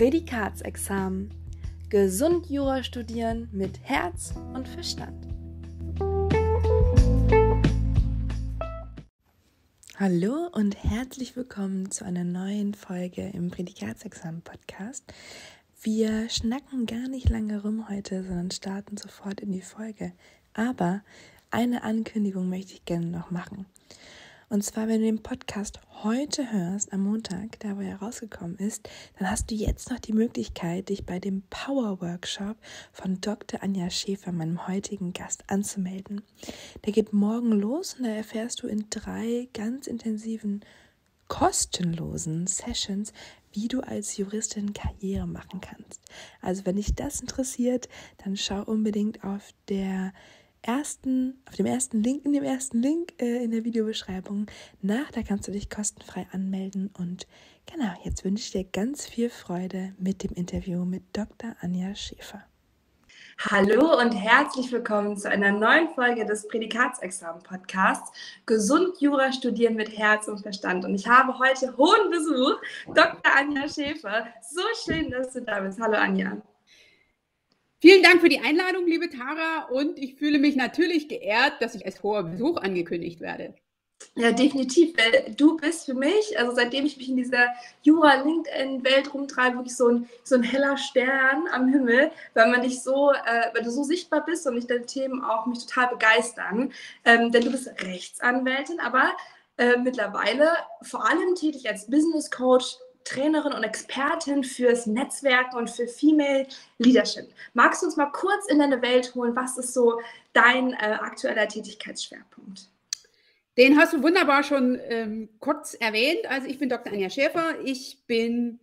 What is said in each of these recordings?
Prädikatsexamen. Gesund Jura studieren mit Herz und Verstand. Hallo und herzlich willkommen zu einer neuen Folge im Prädikatsexamen-Podcast. Wir schnacken gar nicht lange rum heute, sondern starten sofort in die Folge. Aber eine Ankündigung möchte ich gerne noch machen. Und zwar, wenn du den Podcast heute hörst, am Montag, da wo er rausgekommen ist, dann hast du jetzt noch die Möglichkeit, dich bei dem Power Workshop von Dr. Anja Schäfer, meinem heutigen Gast, anzumelden. Der geht morgen los und da erfährst du in drei ganz intensiven kostenlosen Sessions, wie du als Juristin Karriere machen kannst. Also wenn dich das interessiert, dann schau unbedingt auf der ersten, auf dem ersten Link, in dem ersten Link äh, in der Videobeschreibung nach. Da kannst du dich kostenfrei anmelden. Und genau, jetzt wünsche ich dir ganz viel Freude mit dem Interview mit Dr. Anja Schäfer. Hallo und herzlich willkommen zu einer neuen Folge des Prädikatsexamen-Podcasts Gesund Jura studieren mit Herz und Verstand. Und ich habe heute hohen Besuch, Dr. Anja Schäfer. So schön, dass du da bist. Hallo Anja. Vielen Dank für die Einladung, liebe Tara. Und ich fühle mich natürlich geehrt, dass ich als hoher Besuch angekündigt werde. Ja, definitiv, weil du bist für mich, also seitdem ich mich in dieser Jura-LinkedIn-Welt rumtreibe, wirklich so ein, so ein heller Stern am Himmel, weil man dich so, äh, weil du so sichtbar bist und mich deine Themen auch mich total begeistern. Ähm, denn du bist Rechtsanwältin, aber äh, mittlerweile vor allem tätig als Business Coach, Trainerin und Expertin fürs Netzwerken und für Female Leadership. Magst du uns mal kurz in deine Welt holen? Was ist so dein äh, aktueller Tätigkeitsschwerpunkt? Den hast du wunderbar schon ähm, kurz erwähnt. Also ich bin Dr. Anja Schäfer. Ich bin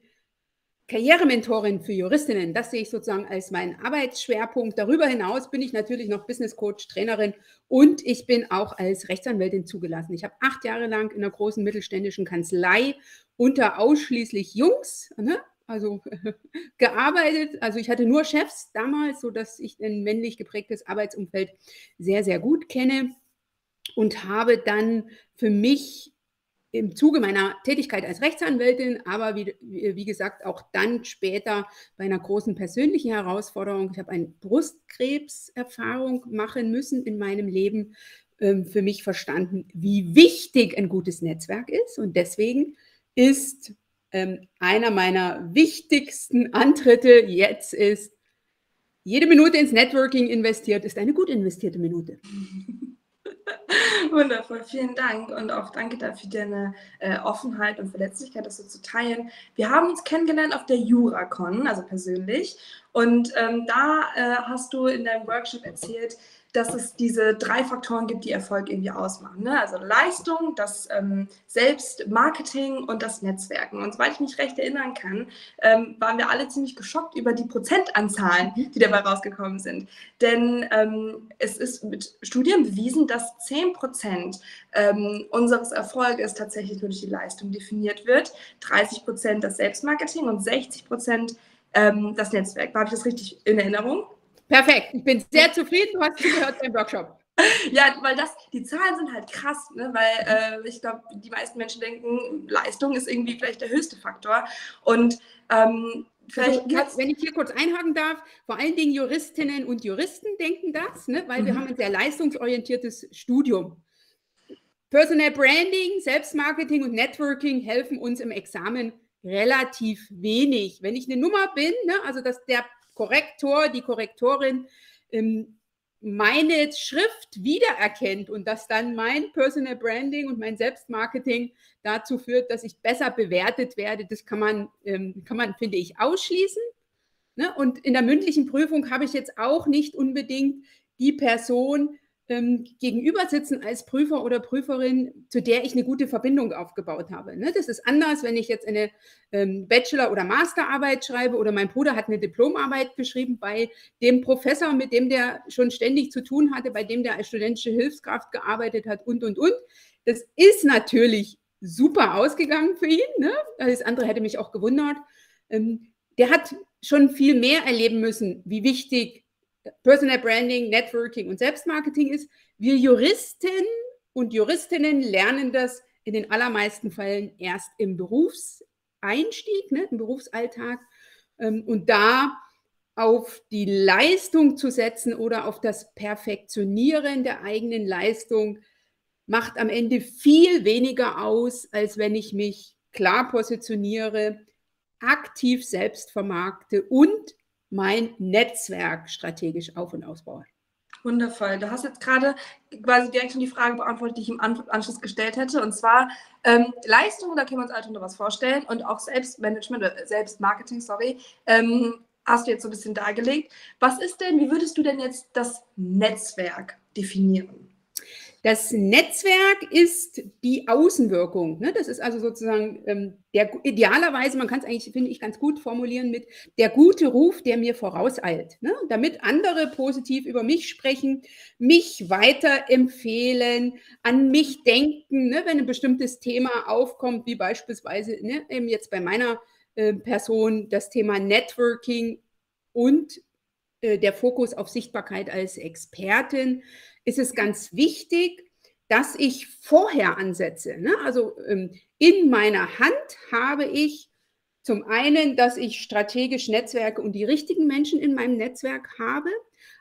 Karrierementorin für Juristinnen. Das sehe ich sozusagen als meinen Arbeitsschwerpunkt. Darüber hinaus bin ich natürlich noch Business Coach, Trainerin und ich bin auch als Rechtsanwältin zugelassen. Ich habe acht Jahre lang in einer großen mittelständischen Kanzlei unter ausschließlich Jungs, ne? also gearbeitet. Also ich hatte nur Chefs damals, sodass ich ein männlich geprägtes Arbeitsumfeld sehr, sehr gut kenne und habe dann für mich im Zuge meiner Tätigkeit als Rechtsanwältin, aber wie, wie, gesagt auch dann später bei einer großen persönlichen Herausforderung. Ich habe eine Brustkrebserfahrung machen müssen in meinem Leben, ähm, für mich verstanden, wie wichtig ein gutes Netzwerk ist. Und deswegen ist ähm, einer meiner wichtigsten Antritte jetzt ist, jede Minute ins Networking investiert, ist eine gut investierte Minute. Wundervoll, vielen Dank und auch danke dafür deine äh, Offenheit und Verletzlichkeit, das so zu teilen. Wir haben uns kennengelernt auf der JuraCon, also persönlich, und ähm, da äh, hast du in deinem Workshop erzählt, dass es diese drei Faktoren gibt, die Erfolg irgendwie ausmachen. Ne? Also Leistung, das ähm, Selbstmarketing und das Netzwerken. Und soweit ich mich recht erinnern kann, ähm, waren wir alle ziemlich geschockt über die Prozentanzahlen, mhm. die dabei rausgekommen sind. Denn ähm, es ist mit Studien bewiesen, dass 10 Prozent ähm, unseres Erfolges tatsächlich nur durch die Leistung definiert wird, 30 Prozent das Selbstmarketing und 60 Prozent ähm, das Netzwerk. Habe ich das richtig in Erinnerung? Perfekt. Ich bin sehr zufrieden. Du hast zugehört beim Workshop. Ja, weil das, die Zahlen sind halt krass, ne? weil äh, ich glaube, die meisten Menschen denken, Leistung ist irgendwie vielleicht der höchste Faktor. Und ähm, vielleicht. Also, wenn ich hier kurz einhaken darf, vor allen Dingen Juristinnen und Juristen denken das, ne? weil mhm. wir haben ein sehr leistungsorientiertes Studium. Personal Branding, Selbstmarketing und Networking helfen uns im Examen relativ wenig. Wenn ich eine Nummer bin, ne, also dass der Korrektor, die Korrektorin ähm, meine Schrift wiedererkennt und dass dann mein Personal Branding und mein Selbstmarketing dazu führt, dass ich besser bewertet werde, das kann man, ähm, kann man finde ich, ausschließen. Ne? Und in der mündlichen Prüfung habe ich jetzt auch nicht unbedingt die Person, ähm, gegenüber sitzen als Prüfer oder Prüferin, zu der ich eine gute Verbindung aufgebaut habe. Ne? Das ist anders, wenn ich jetzt eine ähm, Bachelor- oder Masterarbeit schreibe oder mein Bruder hat eine Diplomarbeit geschrieben bei dem Professor, mit dem der schon ständig zu tun hatte, bei dem der als studentische Hilfskraft gearbeitet hat und, und, und. Das ist natürlich super ausgegangen für ihn. Ne? Das andere hätte mich auch gewundert. Ähm, der hat schon viel mehr erleben müssen, wie wichtig Personal Branding, Networking und Selbstmarketing ist. Wir Juristen und Juristinnen lernen das in den allermeisten Fällen erst im Berufseinstieg, ne, im Berufsalltag. Ähm, und da auf die Leistung zu setzen oder auf das Perfektionieren der eigenen Leistung macht am Ende viel weniger aus, als wenn ich mich klar positioniere, aktiv selbst vermarkte und mein Netzwerk strategisch auf und ausbaue. Wundervoll. Du hast jetzt gerade quasi direkt schon die Frage beantwortet, die ich im Anschluss gestellt hätte. Und zwar ähm, Leistung, da können wir uns alle noch was vorstellen. Und auch Selbstmanagement oder Selbstmarketing, sorry, ähm, hast du jetzt so ein bisschen dargelegt. Was ist denn, wie würdest du denn jetzt das Netzwerk definieren? Das Netzwerk ist die Außenwirkung. Ne? Das ist also sozusagen ähm, der idealerweise, man kann es eigentlich, finde ich, ganz gut formulieren mit der gute Ruf, der mir vorauseilt. Ne? Damit andere positiv über mich sprechen, mich weiterempfehlen, an mich denken, ne? wenn ein bestimmtes Thema aufkommt, wie beispielsweise ne, eben jetzt bei meiner äh, Person das Thema Networking und äh, der Fokus auf Sichtbarkeit als Expertin ist es ganz wichtig, dass ich vorher ansetze. Ne? Also ähm, in meiner Hand habe ich zum einen, dass ich strategisch Netzwerke und die richtigen Menschen in meinem Netzwerk habe,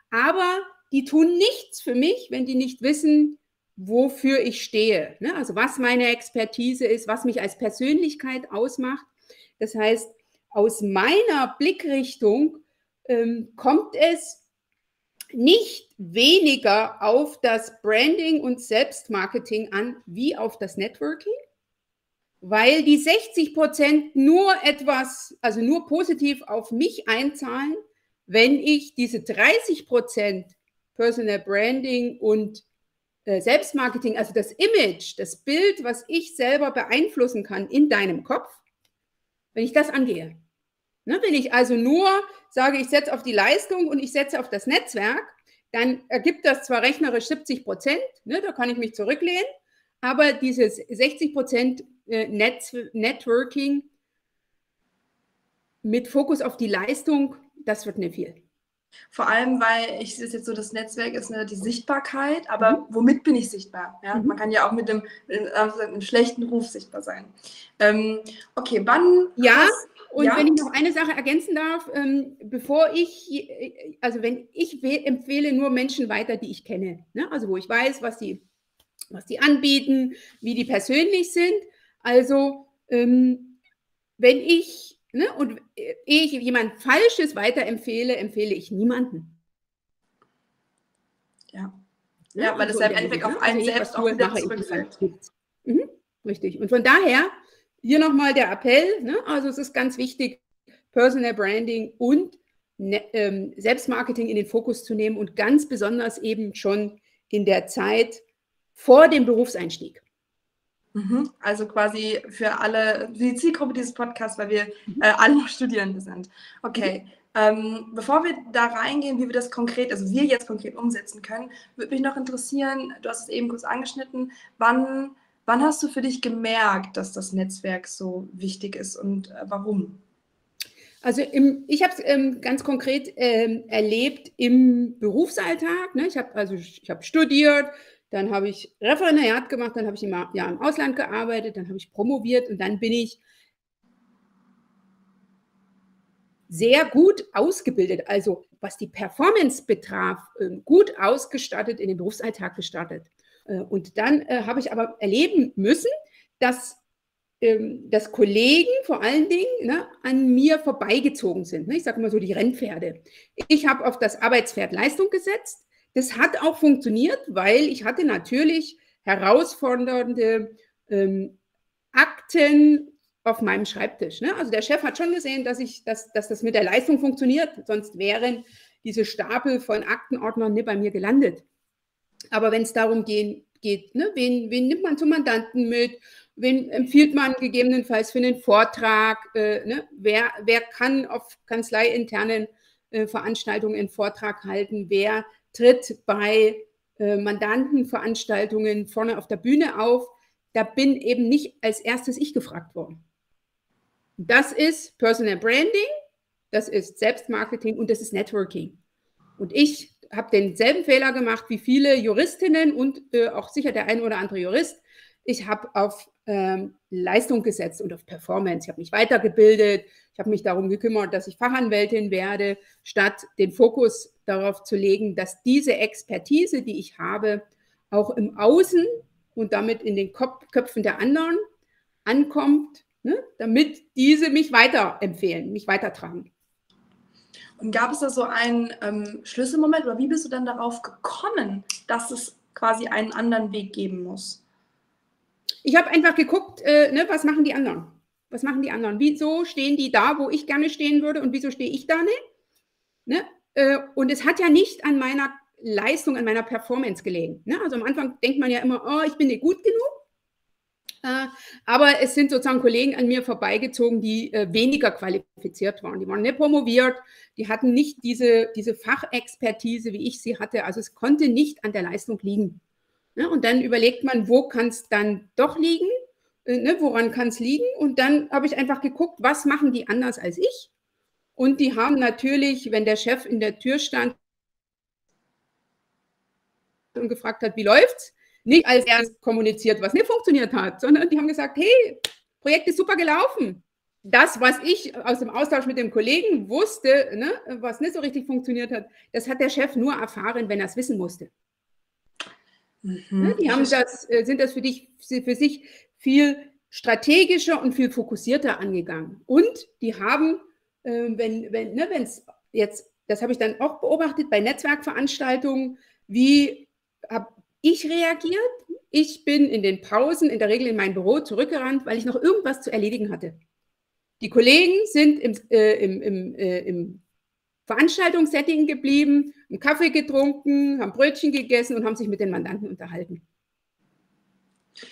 aber die tun nichts für mich, wenn die nicht wissen, wofür ich stehe. Ne? Also was meine Expertise ist, was mich als Persönlichkeit ausmacht. Das heißt, aus meiner Blickrichtung ähm, kommt es nicht weniger auf das Branding und Selbstmarketing an wie auf das Networking, weil die 60 Prozent nur etwas, also nur positiv auf mich einzahlen, wenn ich diese 30 Prozent Personal Branding und äh, Selbstmarketing, also das Image, das Bild, was ich selber beeinflussen kann in deinem Kopf, wenn ich das angehe. Ne, wenn ich also nur sage, ich setze auf die Leistung und ich setze auf das Netzwerk, dann ergibt das zwar rechnerisch 70 Prozent, ne, da kann ich mich zurücklehnen, aber dieses 60 Prozent äh, Net Networking mit Fokus auf die Leistung, das wird nicht viel. Vor allem, weil ich es jetzt so, das Netzwerk ist ne, die Sichtbarkeit, aber mhm. womit bin ich sichtbar? Ja? Mhm. Man kann ja auch mit dem, mit einem schlechten Ruf sichtbar sein. Ähm, okay, wann. Ja, hast, und ja. wenn ich noch eine Sache ergänzen darf, ähm, bevor ich, also wenn ich empfehle nur Menschen weiter, die ich kenne, ne? also wo ich weiß, was die, was die anbieten, wie die persönlich sind. Also ähm, wenn ich ne, und ich jemand Falsches weiterempfehle, empfehle ich niemanden. Ja. Ja, ja weil es ja im Endeffekt auf einen also selbst auch wieder zurückfällt. Mhm, richtig. Und von daher hier nochmal der Appell. Ne? Also es ist ganz wichtig, Personal Branding und ne, ähm, Selbstmarketing in den Fokus zu nehmen und ganz besonders eben schon in der Zeit vor dem Berufseinstieg. Mhm. Also quasi für alle, für die Zielgruppe dieses Podcasts, weil wir mhm. äh, alle noch Studierende sind. Okay. Mhm. Ähm, bevor wir da reingehen, wie wir das konkret, also wir jetzt konkret umsetzen können, würde mich noch interessieren, du hast es eben kurz angeschnitten, wann Wann hast du für dich gemerkt, dass das Netzwerk so wichtig ist und äh, warum? Also im, ich habe es ähm, ganz konkret ähm, erlebt im Berufsalltag. Ne? Ich habe also ich habe studiert, dann habe ich Referendariat gemacht, dann habe ich ein Jahr im Ausland gearbeitet, dann habe ich promoviert und dann bin ich sehr gut ausgebildet, also was die Performance betraf, ähm, gut ausgestattet in den Berufsalltag gestartet. Äh, und dann äh, habe ich aber erleben müssen, dass, ähm, dass Kollegen vor allen Dingen ne, an mir vorbeigezogen sind. Ne? Ich sage immer so die Rennpferde. Ich habe auf das Arbeitspferd Leistung gesetzt. Das hat auch funktioniert, weil ich hatte natürlich herausfordernde ähm, Akten auf meinem Schreibtisch. Ne? Also der Chef hat schon gesehen, dass, ich, dass, dass das mit der Leistung funktioniert, sonst wären diese Stapel von Aktenordnern nicht bei mir gelandet. Aber wenn es darum gehen, geht, ne, wen, wen nimmt man zum Mandanten mit, wen empfiehlt man gegebenenfalls für einen Vortrag, äh, ne, wer, wer kann auf kanzleiinternen äh, Veranstaltungen einen Vortrag halten, wer tritt bei äh, Mandantenveranstaltungen vorne auf der Bühne auf, da bin eben nicht als erstes ich gefragt worden. Das ist Personal Branding, das ist Selbstmarketing und das ist Networking. Und ich habe denselben Fehler gemacht wie viele Juristinnen und äh, auch sicher der ein oder andere Jurist. Ich habe auf ähm, Leistung gesetzt und auf Performance. Ich habe mich weitergebildet, Ich habe mich darum gekümmert, dass ich Fachanwältin werde, statt den Fokus darauf zu legen, dass diese Expertise, die ich habe, auch im Außen und damit in den Köpfen der anderen ankommt, ne, damit diese mich weiterempfehlen, mich weitertragen. Und gab es da so einen ähm, Schlüsselmoment oder wie bist du dann darauf gekommen, dass es quasi einen anderen Weg geben muss? Ich habe einfach geguckt, äh, ne, was machen die anderen? Was machen die anderen? Wieso stehen die da, wo ich gerne stehen würde und wieso stehe ich da nicht? Ne? Äh, und es hat ja nicht an meiner Leistung, an meiner Performance gelegen. Ne? Also am Anfang denkt man ja immer, oh, ich bin nicht gut genug. Äh, aber es sind sozusagen Kollegen an mir vorbeigezogen, die äh, weniger qualifiziert waren. Die waren nicht promoviert, die hatten nicht diese, diese Fachexpertise, wie ich sie hatte. Also es konnte nicht an der Leistung liegen. Ne? Und dann überlegt man, wo kann es dann doch liegen? Äh, ne? Woran kann es liegen? Und dann habe ich einfach geguckt, was machen die anders als ich? Und die haben natürlich, wenn der Chef in der Tür stand und gefragt hat, wie läuft's, nicht als er kommuniziert, was nicht funktioniert hat, sondern die haben gesagt, hey, Projekt ist super gelaufen. Das, was ich aus dem Austausch mit dem Kollegen wusste, ne, was nicht so richtig funktioniert hat, das hat der Chef nur erfahren, wenn er es wissen musste. Mhm. Ne, die haben das, äh, sind das für, dich, für sich viel strategischer und viel fokussierter angegangen. Und die haben, äh, wenn wenn ne, es jetzt, das habe ich dann auch beobachtet bei Netzwerkveranstaltungen, wie habe ich reagiert? Ich bin in den Pausen in der Regel in mein Büro zurückgerannt, weil ich noch irgendwas zu erledigen hatte. Die Kollegen sind im, äh, im, im, äh, im Veranstaltungssetting geblieben, einen Kaffee getrunken, haben Brötchen gegessen und haben sich mit den Mandanten unterhalten.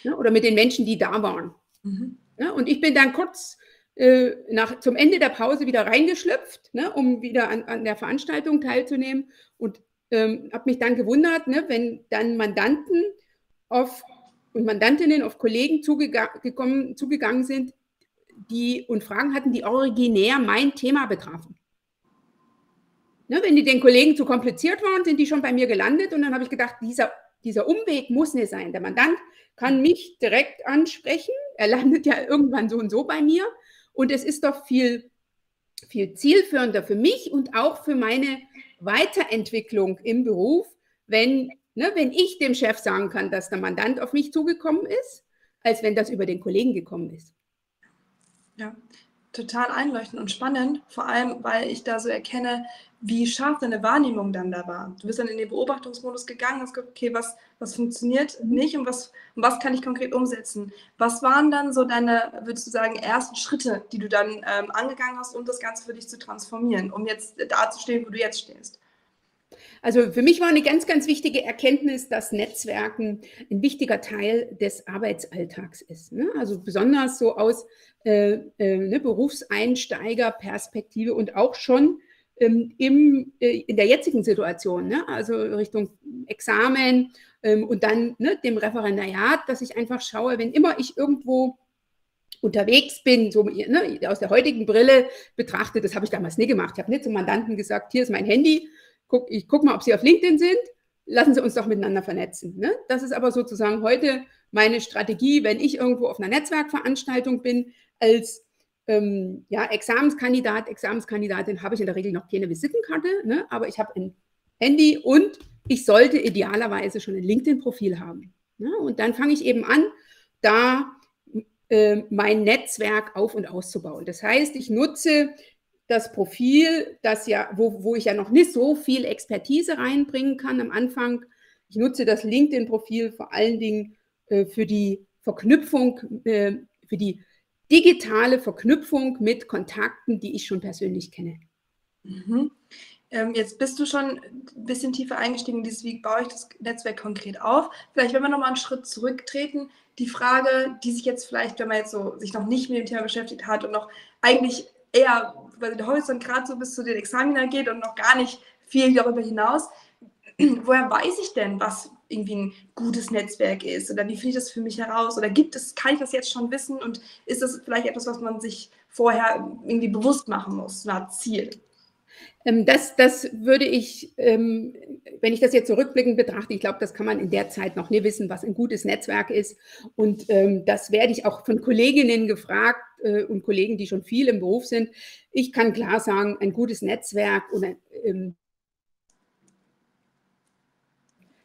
Ja, oder mit den Menschen, die da waren. Mhm. Ja, und ich bin dann kurz äh, nach, zum Ende der Pause wieder reingeschlüpft, ne, um wieder an, an, der Veranstaltung teilzunehmen. Und ähm, habe mich dann gewundert, ne, wenn dann Mandanten auf und Mandantinnen auf Kollegen zugegangen, zugegangen sind, die und Fragen hatten, die originär mein Thema betrafen. Ne, wenn die den Kollegen zu kompliziert waren, sind die schon bei mir gelandet und dann habe ich gedacht, dieser, dieser Umweg muss nicht sein. Der Mandant kann mich direkt ansprechen, er landet ja irgendwann so und so bei mir und es ist doch viel, viel zielführender für mich und auch für meine Weiterentwicklung im Beruf, wenn, ne, wenn ich dem Chef sagen kann, dass der Mandant auf mich zugekommen ist, als wenn das über den Kollegen gekommen ist. Ja, total einleuchtend und spannend, vor allem, weil ich da so erkenne, wie scharf deine Wahrnehmung dann da war. Du bist dann in den Beobachtungsmodus gegangen, hast gesagt, okay, was, was funktioniert nicht und was, und was kann ich konkret umsetzen? Was waren dann so deine, würdest du sagen, ersten Schritte, die du dann ähm, angegangen hast, um das Ganze für dich zu transformieren, um jetzt da zu stehen, wo du jetzt stehst? Also für mich war eine ganz, ganz wichtige Erkenntnis, dass Netzwerken ein wichtiger Teil des Arbeitsalltags ist. Ne? Also besonders so aus äh, äh, ne, Berufseinsteigerperspektive und auch schon ähm, im, äh, in der jetzigen Situation, ne? also Richtung Examen ähm, und dann ne, dem Referendariat, dass ich einfach schaue, wenn immer ich irgendwo unterwegs bin, so ne, aus der heutigen Brille betrachtet, das habe ich damals nie gemacht. Ich habe nicht zum Mandanten gesagt, hier ist mein Handy, guck, ich gucke mal, ob Sie auf LinkedIn sind, lassen Sie uns doch miteinander vernetzen. Ne? Das ist aber sozusagen heute meine Strategie, wenn ich irgendwo auf einer Netzwerkveranstaltung bin, als ähm, ja, Examenskandidat, Examenskandidatin habe ich in der Regel noch keine Visitenkarte, ne? aber ich habe ein Handy und ich sollte idealerweise schon ein LinkedIn-Profil haben. Ne? Und dann fange ich eben an, da äh, mein Netzwerk auf und auszubauen. Das heißt, ich nutze das Profil, das ja, wo, wo ich ja noch nicht so viel Expertise reinbringen kann am Anfang. Ich nutze das LinkedIn-Profil vor allen Dingen äh, für die Verknüpfung, äh, für die digitale Verknüpfung mit Kontakten, die ich schon persönlich kenne. Mhm. Ähm, jetzt bist du schon ein bisschen tiefer eingestiegen in dieses, wie baue ich das Netzwerk konkret auf. Vielleicht, wenn wir nochmal einen Schritt zurücktreten, die Frage, die sich jetzt vielleicht, wenn man jetzt so sich noch nicht mit dem Thema beschäftigt hat und noch eigentlich eher, weil der Horizont gerade so bis zu den Examina geht und noch gar nicht viel darüber hinaus, woher weiß ich denn, was irgendwie ein gutes Netzwerk ist? Oder wie finde ich das für mich heraus? Oder gibt es, kann ich das jetzt schon wissen? Und ist das vielleicht etwas, was man sich vorher irgendwie bewusst machen muss, Art Ziel? Ähm, das, das würde ich, ähm, wenn ich das jetzt zurückblickend betrachte, ich glaube, das kann man in der Zeit noch nie wissen, was ein gutes Netzwerk ist. Und ähm, das werde ich auch von Kolleginnen gefragt, äh, und Kollegen, die schon viel im Beruf sind. Ich kann klar sagen, ein gutes Netzwerk und ähm,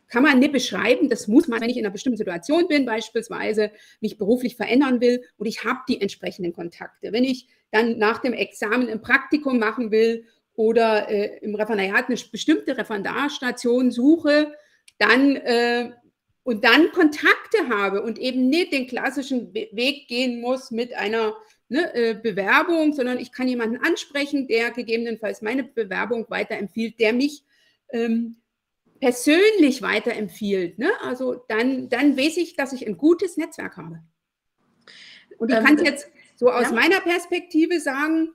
kann man nicht beschreiben. Das muss man, wenn ich in einer bestimmten Situation bin, beispielsweise mich beruflich verändern will und ich habe die entsprechenden Kontakte. Wenn ich dann nach dem Examen ein Praktikum machen will oder äh, im Referendariat eine bestimmte Referendarstation suche, dann äh, und dann Kontakte habe und eben nicht den klassischen Weg gehen muss mit einer ne, äh, Bewerbung, sondern ich kann jemanden ansprechen, der gegebenenfalls meine Bewerbung weiterempfiehlt, der mich ähm, persönlich weiterempfiehlt, ne? also dann, dann weiß ich, dass ich ein gutes Netzwerk habe. Und ich ähm, kann es jetzt so aus ja. meiner Perspektive sagen,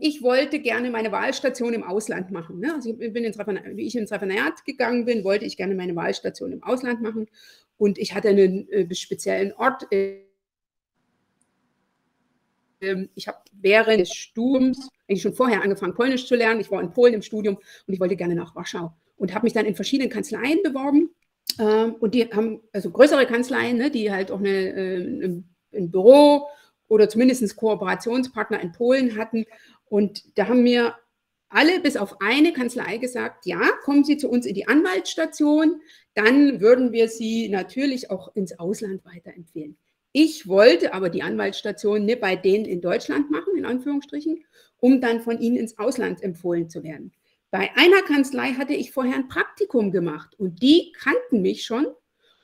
ich wollte gerne meine Wahlstation im Ausland machen. Ne? Also ich bin ins wie ich ins Referendariat gegangen bin, wollte ich gerne meine Wahlstation im Ausland machen. Und ich hatte einen äh, speziellen Ort. Äh, ich habe während des Studiums, eigentlich schon vorher angefangen, Polnisch zu lernen. Ich war in Polen im Studium und ich wollte gerne nach Warschau und habe mich dann in verschiedenen Kanzleien beworben. Ähm, und die haben also größere Kanzleien, ne, die halt auch eine, äh, ein Büro oder zumindest Kooperationspartner in Polen hatten. Und da haben mir alle bis auf eine Kanzlei gesagt, ja, kommen Sie zu uns in die Anwaltsstation, dann würden wir Sie natürlich auch ins Ausland weiterempfehlen. Ich wollte aber die Anwaltsstation nicht bei denen in Deutschland machen, in Anführungsstrichen, um dann von ihnen ins Ausland empfohlen zu werden. Bei einer Kanzlei hatte ich vorher ein Praktikum gemacht und die kannten mich schon und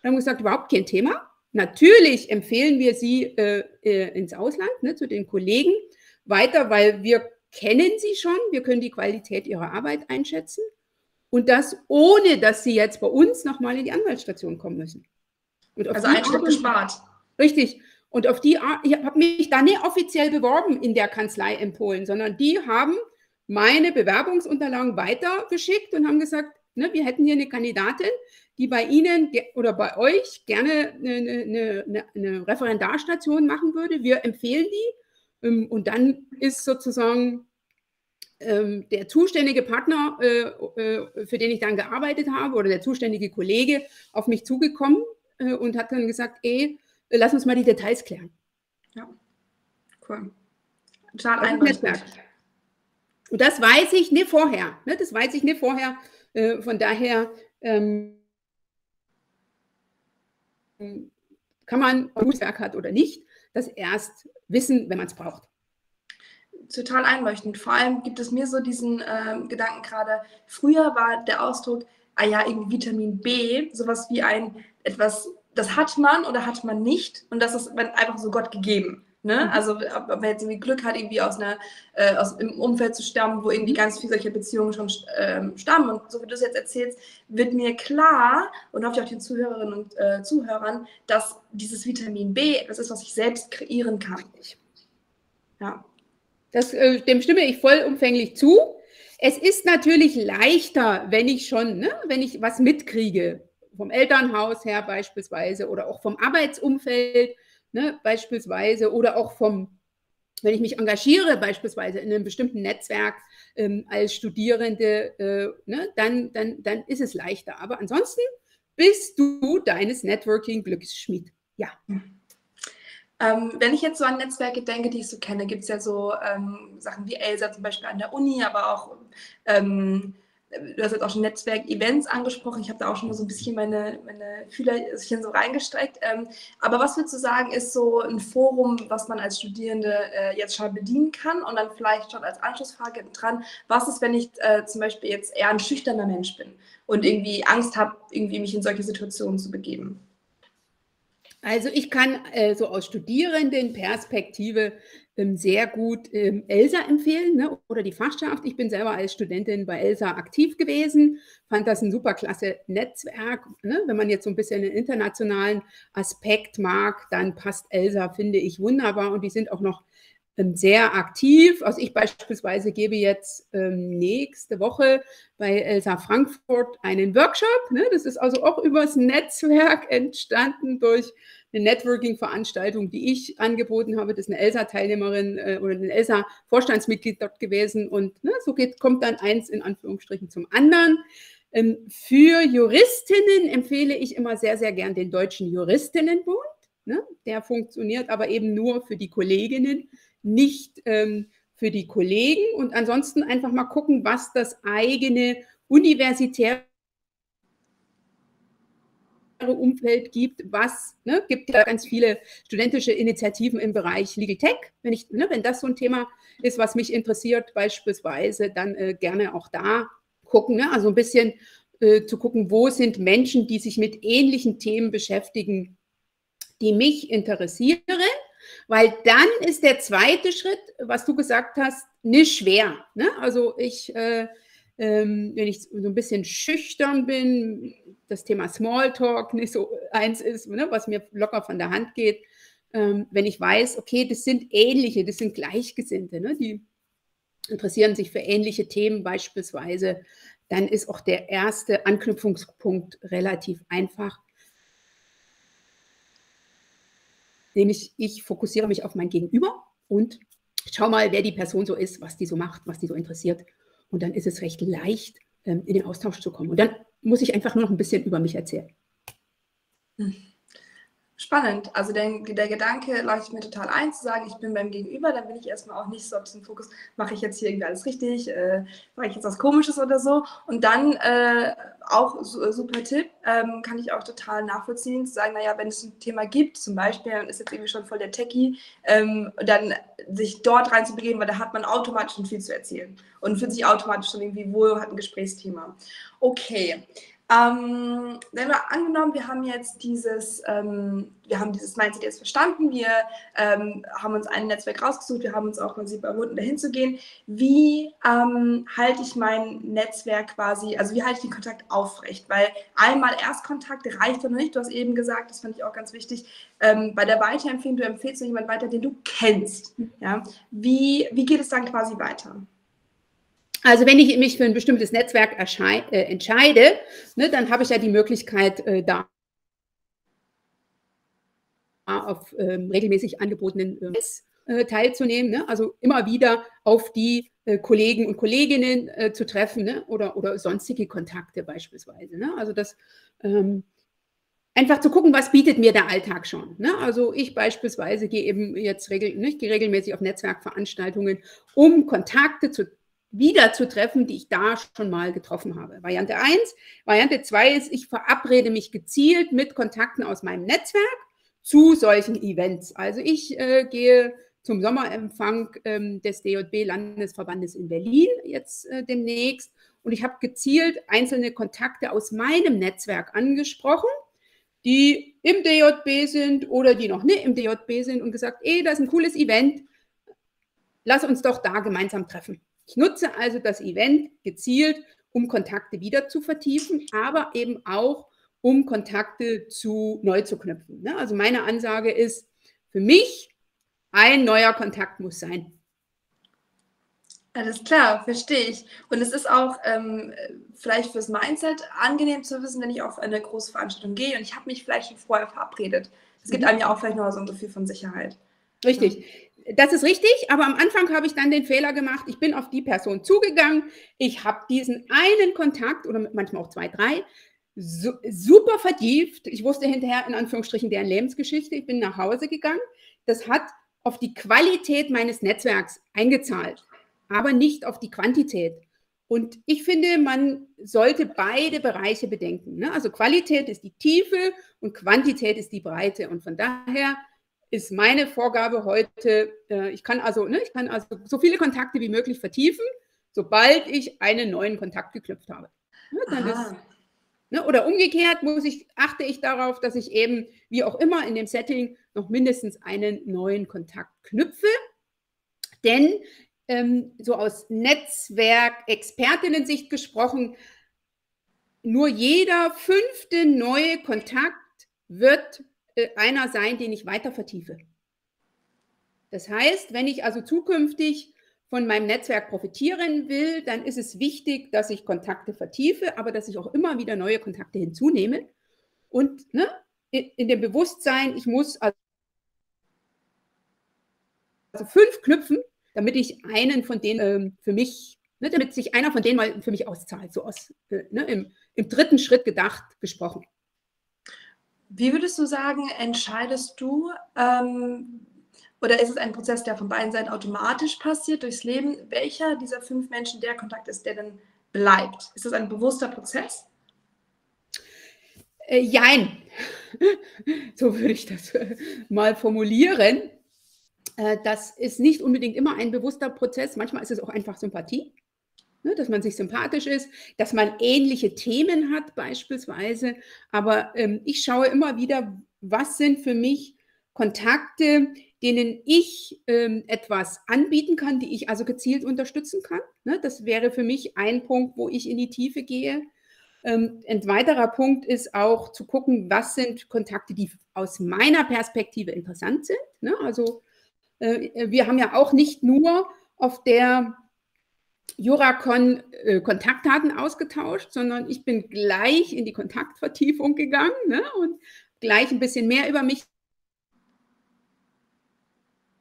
haben gesagt, überhaupt kein Thema. Natürlich empfehlen wir sie äh, äh, ins Ausland, ne, zu den Kollegen weiter, weil wir kennen sie schon, wir können die Qualität ihrer Arbeit einschätzen und das ohne, dass sie jetzt bei uns nochmal in die Anwaltsstation kommen müssen. also ein Schritt gespart. Richtig. Und auf die Art, ich habe mich da nicht offiziell beworben in der Kanzlei in Polen, sondern die haben meine Bewerbungsunterlagen weitergeschickt und haben gesagt, ne, wir hätten hier eine Kandidatin, die bei Ihnen oder bei euch gerne eine, eine, eine, Referendarstation machen würde. Wir empfehlen die. Ähm, und dann ist sozusagen ähm, der zuständige Partner, äh, äh, für den ich dann gearbeitet habe, oder der zuständige Kollege auf mich zugekommen äh, und hat dann gesagt, ey, lass uns mal die Details klären. Ja, cool. Total einleuchtend. Und das weiß ich nicht vorher. Ne? Das weiß ich nicht vorher. Äh, von daher ähm, kann man, ob man Werk hat oder nicht, das erst wissen, wenn man es braucht. Total einleuchtend. Vor allem gibt es mir so diesen äh, Gedanken gerade. Früher war der Ausdruck, ah ja, irgendwie Vitamin B, sowas wie ein etwas, das hat man oder hat man nicht und das ist einfach so Gott gegeben. Ne? Mhm. Also ob, ob man jetzt irgendwie Glück hat, irgendwie aus einer äh, aus einem Umfeld zu stammen, wo irgendwie mhm. ganz viele solche Beziehungen schon ähm, stammen. Und so wie du es jetzt erzählst, wird mir klar und hoffe ich auch den Zuhörerinnen und äh, Zuhörern, dass dieses Vitamin B etwas ist, was ich selbst kreieren kann. Ja. Das, äh, dem stimme ich vollumfänglich zu. Es ist natürlich leichter, wenn ich schon, ne, wenn ich was mitkriege, vom Elternhaus her beispielsweise oder auch vom Arbeitsumfeld, ne, beispielsweise, oder auch vom, wenn ich mich engagiere, beispielsweise in einem bestimmten Netzwerk ähm, als Studierende, äh, ne, dann, dann, dann ist es leichter. Aber ansonsten bist du deines Networking Glücksschmied. Ja. Ähm, wenn ich jetzt so an Netzwerke denke, die ich so kenne, gibt es ja so ähm, Sachen wie Elsa zum Beispiel an der Uni, aber auch ähm, du hast jetzt auch schon Netzwerk-Events angesprochen. Ich habe da auch schon mal so ein bisschen meine, meine Fühlerchen so reingestreckt. Ähm, aber was würdest du sagen, ist so ein Forum, was man als Studierende äh, jetzt schon bedienen kann und dann vielleicht schon als Anschlussfrage dran, was ist, wenn ich äh, zum Beispiel jetzt eher ein schüchterner Mensch bin und irgendwie Angst habe, irgendwie mich in solche Situationen zu begeben? Also ich kann äh, so aus Studierendenperspektive ähm, sehr gut ähm, ELSA empfehlen ne, oder die Fachschaft. Ich bin selber als Studentin bei ELSA aktiv gewesen, fand das ein super klasse Netzwerk. Ne? Wenn man jetzt so ein bisschen einen internationalen Aspekt mag, dann passt ELSA, finde ich, wunderbar und die sind auch noch sehr aktiv. Also ich beispielsweise gebe jetzt ähm, nächste Woche bei Elsa Frankfurt einen Workshop. Ne? Das ist also auch übers Netzwerk entstanden durch eine Networking-Veranstaltung, die ich angeboten habe. Das ist eine ELSA-Teilnehmerin äh, oder ein ELSA-Vorstandsmitglied dort gewesen. Und ne, so geht, kommt dann eins in Anführungsstrichen zum anderen. Ähm, für Juristinnen empfehle ich immer sehr, sehr gern den Deutschen Juristinnenbund. Ne? Der funktioniert aber eben nur für die Kolleginnen, nicht ähm, für die Kollegen. Und ansonsten einfach mal gucken, was das eigene universitäre Umfeld gibt, was ne, gibt ja ganz viele studentische Initiativen im Bereich Legal Tech. Wenn, ich, ne, wenn das so ein Thema ist, was mich interessiert, beispielsweise, dann äh, gerne auch da gucken. Ne? Also ein bisschen äh, zu gucken, wo sind Menschen, die sich mit ähnlichen Themen beschäftigen, die mich interessieren. Weil dann ist der zweite Schritt, was du gesagt hast, nicht schwer. Ne? Also ich, äh, ähm, wenn ich so ein bisschen schüchtern bin, das Thema Smalltalk nicht so eins ist, ne, was mir locker von der Hand geht, ähm, wenn ich weiß, okay, das sind ähnliche, das sind Gleichgesinnte, ne, die interessieren sich für ähnliche Themen beispielsweise, dann ist auch der erste Anknüpfungspunkt relativ einfach. Nämlich, ich fokussiere mich auf mein Gegenüber und schau mal, wer die Person so ist, was die so macht, was die so interessiert. Und dann ist es recht leicht, ähm, in den Austausch zu kommen. Und dann muss ich einfach nur noch ein bisschen über mich erzählen. Hm. Spannend. Also der, der Gedanke leuchtet mir total ein, zu sagen, ich bin beim Gegenüber, dann bin ich erstmal auch nicht so auf diesen Fokus, mache ich jetzt hier irgendwie alles richtig, äh, mache ich jetzt was Komisches oder so. Und dann äh, auch äh, super Tipp, ähm, kann ich auch total nachvollziehen, zu sagen, naja, wenn es ein Thema gibt, zum Beispiel, man ist jetzt irgendwie schon voll der Techie, ähm, dann sich dort reinzubegeben, weil da hat man automatisch schon viel zu erzählen und fühlt sich automatisch schon irgendwie wohl, hat ein Gesprächsthema. Okay, ähm, wenn wir angenommen, wir haben jetzt dieses, ähm, wir haben dieses Mindset jetzt verstanden, wir ähm, haben uns ein Netzwerk rausgesucht, wir haben uns auch quasi überwunden, dahin zu gehen. Wie ähm, halte ich mein Netzwerk quasi, also wie halte ich den Kontakt aufrecht? Weil einmal Erstkontakt reicht doch nicht. Du hast eben gesagt, das fand ich auch ganz wichtig, ähm, bei der Weiterempfehlung, du empfehlst jemanden weiter, den du kennst. Ja? Wie, wie geht es dann quasi weiter? Also wenn ich mich für ein bestimmtes Netzwerk äh, entscheide, ne, dann habe ich ja die Möglichkeit, äh, da auf ähm, regelmäßig angebotenen äh, teilzunehmen. Ne? Also immer wieder auf die äh, Kollegen und Kolleginnen äh, zu treffen ne? oder, oder sonstige Kontakte beispielsweise. Ne? Also das ähm, einfach zu gucken, was bietet mir der Alltag schon. Ne? Also ich beispielsweise gehe eben jetzt regel, ne, gehe regelmäßig auf Netzwerkveranstaltungen, um Kontakte zu wieder zu treffen, die ich da schon mal getroffen habe. Variante 1. Variante 2 ist, ich verabrede mich gezielt mit Kontakten aus meinem Netzwerk zu solchen Events. Also ich äh, gehe zum Sommerempfang ähm, des DJB-Landesverbandes in Berlin jetzt äh, demnächst und ich habe gezielt einzelne Kontakte aus meinem Netzwerk angesprochen, die im DJB sind oder die noch nicht im DJB sind und gesagt, ey, das ist ein cooles Event, lass uns doch da gemeinsam treffen. Ich nutze also das Event gezielt, um Kontakte wieder zu vertiefen, aber eben auch, um Kontakte zu neu zu knüpfen. Ne? Also meine Ansage ist, für mich, ein neuer Kontakt muss sein. Alles klar, verstehe ich. Und es ist auch ähm, vielleicht fürs Mindset angenehm zu wissen, wenn ich auf eine große Veranstaltung gehe und ich habe mich vielleicht schon vorher verabredet. Es gibt mhm. einem ja auch vielleicht noch so ein Gefühl von Sicherheit. Richtig. Das ist richtig, aber am Anfang habe ich dann den Fehler gemacht. Ich bin auf die Person zugegangen. Ich habe diesen einen Kontakt oder manchmal auch zwei, drei so, super vertieft. Ich wusste hinterher in Anführungsstrichen deren Lebensgeschichte. Ich bin nach Hause gegangen. Das hat auf die Qualität meines Netzwerks eingezahlt, aber nicht auf die Quantität. Und ich finde, man sollte beide Bereiche bedenken. Ne? Also Qualität ist die Tiefe und Quantität ist die Breite. Und von daher ist meine Vorgabe heute, äh, ich kann also, ne, ich kann also so viele Kontakte wie möglich vertiefen, sobald ich einen neuen Kontakt geknüpft habe. Ne, ist, ne, oder umgekehrt muss ich, achte ich darauf, dass ich eben, wie auch immer in dem Setting, noch mindestens einen neuen Kontakt knüpfe. Denn ähm, so aus Netzwerk-Expertinnen-Sicht gesprochen, nur jeder fünfte neue Kontakt wird einer sein, den ich weiter vertiefe. Das heißt, wenn ich also zukünftig von meinem Netzwerk profitieren will, dann ist es wichtig, dass ich Kontakte vertiefe, aber dass ich auch immer wieder neue Kontakte hinzunehme. Und ne, in dem Bewusstsein, ich muss also fünf knüpfen, damit ich einen von denen ähm, für mich, ne, damit sich einer von denen mal für mich auszahlt, so aus, äh, ne, im, im dritten Schritt gedacht, gesprochen. Wie würdest du sagen, entscheidest du, ähm, oder ist es ein Prozess, der von beiden Seiten automatisch passiert durchs Leben? Welcher dieser fünf Menschen der Kontakt ist, der dann bleibt? Ist das ein bewusster Prozess? Äh, jein. so würde ich das äh, mal formulieren. Äh, das ist nicht unbedingt immer ein bewusster Prozess. Manchmal ist es auch einfach Sympathie, ne, dass man sich sympathisch ist, dass man ähnliche Themen hat beispielsweise. Aber ähm, ich schaue immer wieder, was sind für mich Kontakte, denen ich ähm, etwas anbieten kann, die ich also gezielt unterstützen kann. Ne, das wäre für mich ein Punkt, wo ich in die Tiefe gehe. Ähm, ein weiterer Punkt ist auch zu gucken, was sind Kontakte, die aus meiner Perspektive interessant sind. Ne? Also äh, wir haben ja auch nicht nur auf der Juracon äh, Kontaktdaten ausgetauscht, sondern ich bin gleich in die Kontaktvertiefung gegangen ne? und gleich ein bisschen mehr über mich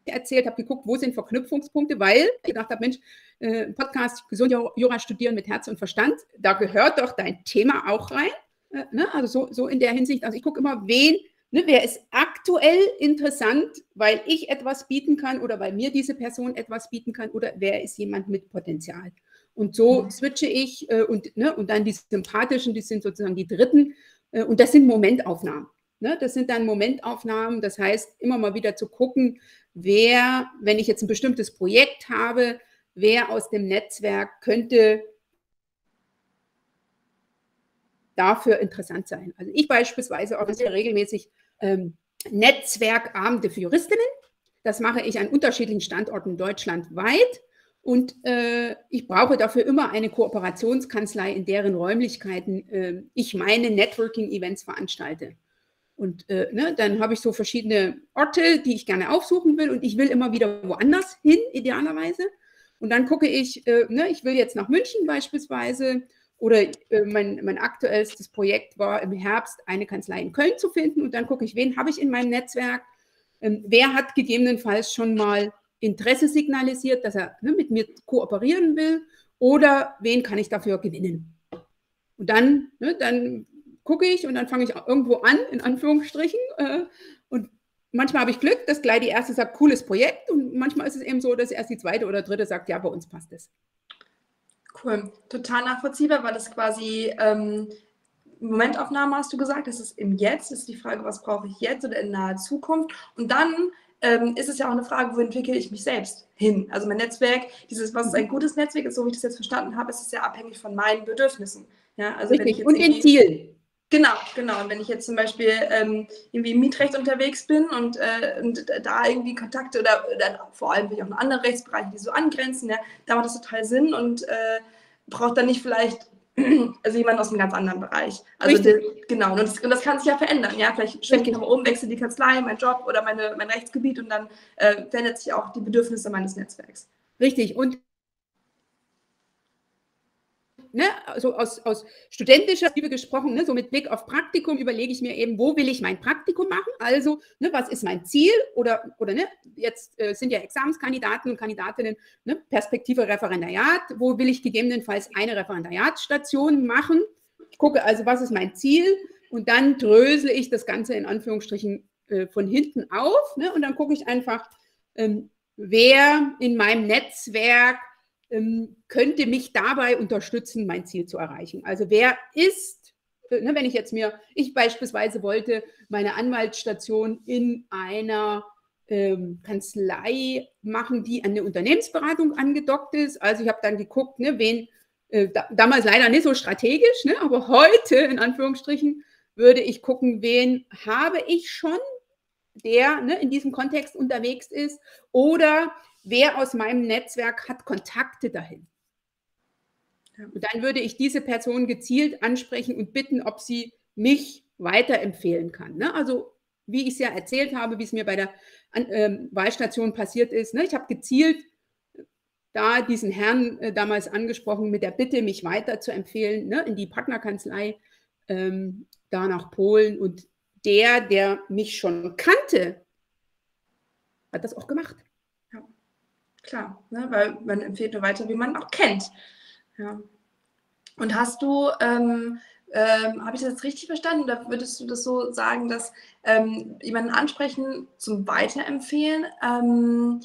erzählt, habe geguckt, wo sind Verknüpfungspunkte, weil ich gedacht habe, Mensch, äh, Podcast Gesund Jura studieren mit Herz und Verstand, da gehört doch dein Thema auch rein. Äh, ne? Also so, so in der Hinsicht, also ich gucke immer, wen, ne, wer ist aktuell interessant, weil ich etwas bieten kann oder weil mir diese Person etwas bieten kann oder wer ist jemand mit Potenzial. Und so mhm. switche ich äh, und, ne, und dann die sympathischen, die sind sozusagen die dritten äh, und das sind Momentaufnahmen. Ne? Das sind dann Momentaufnahmen, das heißt, immer mal wieder zu gucken, wer, wenn ich jetzt ein bestimmtes Projekt habe, wer aus dem Netzwerk könnte dafür interessant sein. Also ich beispielsweise organisiere regelmäßig ähm, Netzwerkabende für Juristinnen. Das mache ich an unterschiedlichen Standorten deutschlandweit. Und äh, ich brauche dafür immer eine Kooperationskanzlei, in deren Räumlichkeiten äh, ich meine Networking-Events veranstalte. Und äh, ne, dann habe ich so verschiedene Orte, die ich gerne aufsuchen will und ich will immer wieder woanders hin, idealerweise. Und dann gucke ich, äh, ne, ich will jetzt nach München beispielsweise oder äh, mein, mein aktuellstes Projekt war im Herbst eine Kanzlei in Köln zu finden und dann gucke ich, wen habe ich in meinem Netzwerk, ähm, wer hat gegebenenfalls schon mal Interesse signalisiert, dass er ne, mit mir kooperieren will oder wen kann ich dafür gewinnen. Und dann, ne, dann gucke ich und dann fange ich irgendwo an, in Anführungsstrichen. Äh, und manchmal habe ich Glück, dass gleich die erste sagt, cooles Projekt. Und manchmal ist es eben so, dass erst die zweite oder dritte sagt, ja, bei uns passt es. Cool, total nachvollziehbar, weil das quasi ähm, Momentaufnahme hast du gesagt, das ist im Jetzt, das ist die Frage, was brauche ich jetzt oder in naher Zukunft. Und dann ähm, ist es ja auch eine Frage, wo entwickle ich mich selbst hin? Also mein Netzwerk, dieses, was ist ein gutes Netzwerk ist, so wie ich das jetzt verstanden habe, ist es ja abhängig von meinen Bedürfnissen. Ja, also Richtig. und den Zielen. Genau, genau. Und wenn ich jetzt zum Beispiel ähm, irgendwie im Mietrecht unterwegs bin und, äh, und da irgendwie Kontakte oder, oder vor allem will ich auch noch andere Rechtsbereiche, die so angrenzen, ja, da macht das total Sinn und äh, braucht dann nicht vielleicht also jemand aus einem ganz anderen Bereich. Also die, genau, und das, und das, kann sich ja verändern. Ja, vielleicht schwenke ich nochmal um, wechsle die Kanzlei, mein Job oder meine, mein Rechtsgebiet und dann äh, verändert sich auch die Bedürfnisse meines Netzwerks. Richtig. Und ne, also aus, aus studentischer Liebe gesprochen, ne, so mit Blick auf Praktikum überlege ich mir eben, wo will ich mein Praktikum machen? Also, ne, was ist mein Ziel? Oder, oder ne, jetzt äh, sind ja Examenskandidaten und Kandidatinnen, ne, Perspektive Referendariat, wo will ich gegebenenfalls eine Referendariatsstation machen? Ich gucke also, was ist mein Ziel? Und dann drösle ich das Ganze in Anführungsstrichen äh, von hinten auf. Ne, und dann gucke ich einfach, ähm, wer in meinem Netzwerk könnte mich dabei unterstützen, mein Ziel zu erreichen. Also wer ist, äh, ne, wenn ich jetzt mir, ich beispielsweise wollte meine Anwaltsstation in einer ähm, Kanzlei machen, die an eine Unternehmensberatung angedockt ist. Also ich habe dann geguckt, ne, wen, äh, da, damals leider nicht so strategisch, ne, aber heute in Anführungsstrichen würde ich gucken, wen habe ich schon, der ne, in diesem Kontext unterwegs ist oder wer aus meinem Netzwerk hat Kontakte dahin. Und dann würde ich diese Person gezielt ansprechen und bitten, ob sie mich weiterempfehlen kann. Ne? Also wie ich es ja erzählt habe, wie es mir bei der ähm, Wahlstation passiert ist. Ne? Ich habe gezielt da diesen Herrn äh, damals angesprochen mit der Bitte, mich weiter zu empfehlen ne? in die Partnerkanzlei ähm, da nach Polen. Und der, der mich schon kannte, hat das auch gemacht. Klar, ne? weil man empfiehlt nur weiter, wie man auch kennt. Ja. Und hast du, ähm, ähm, habe ich das jetzt richtig verstanden? Oder würdest du das so sagen, dass ähm, jemanden ansprechen zum Weiterempfehlen? Ähm,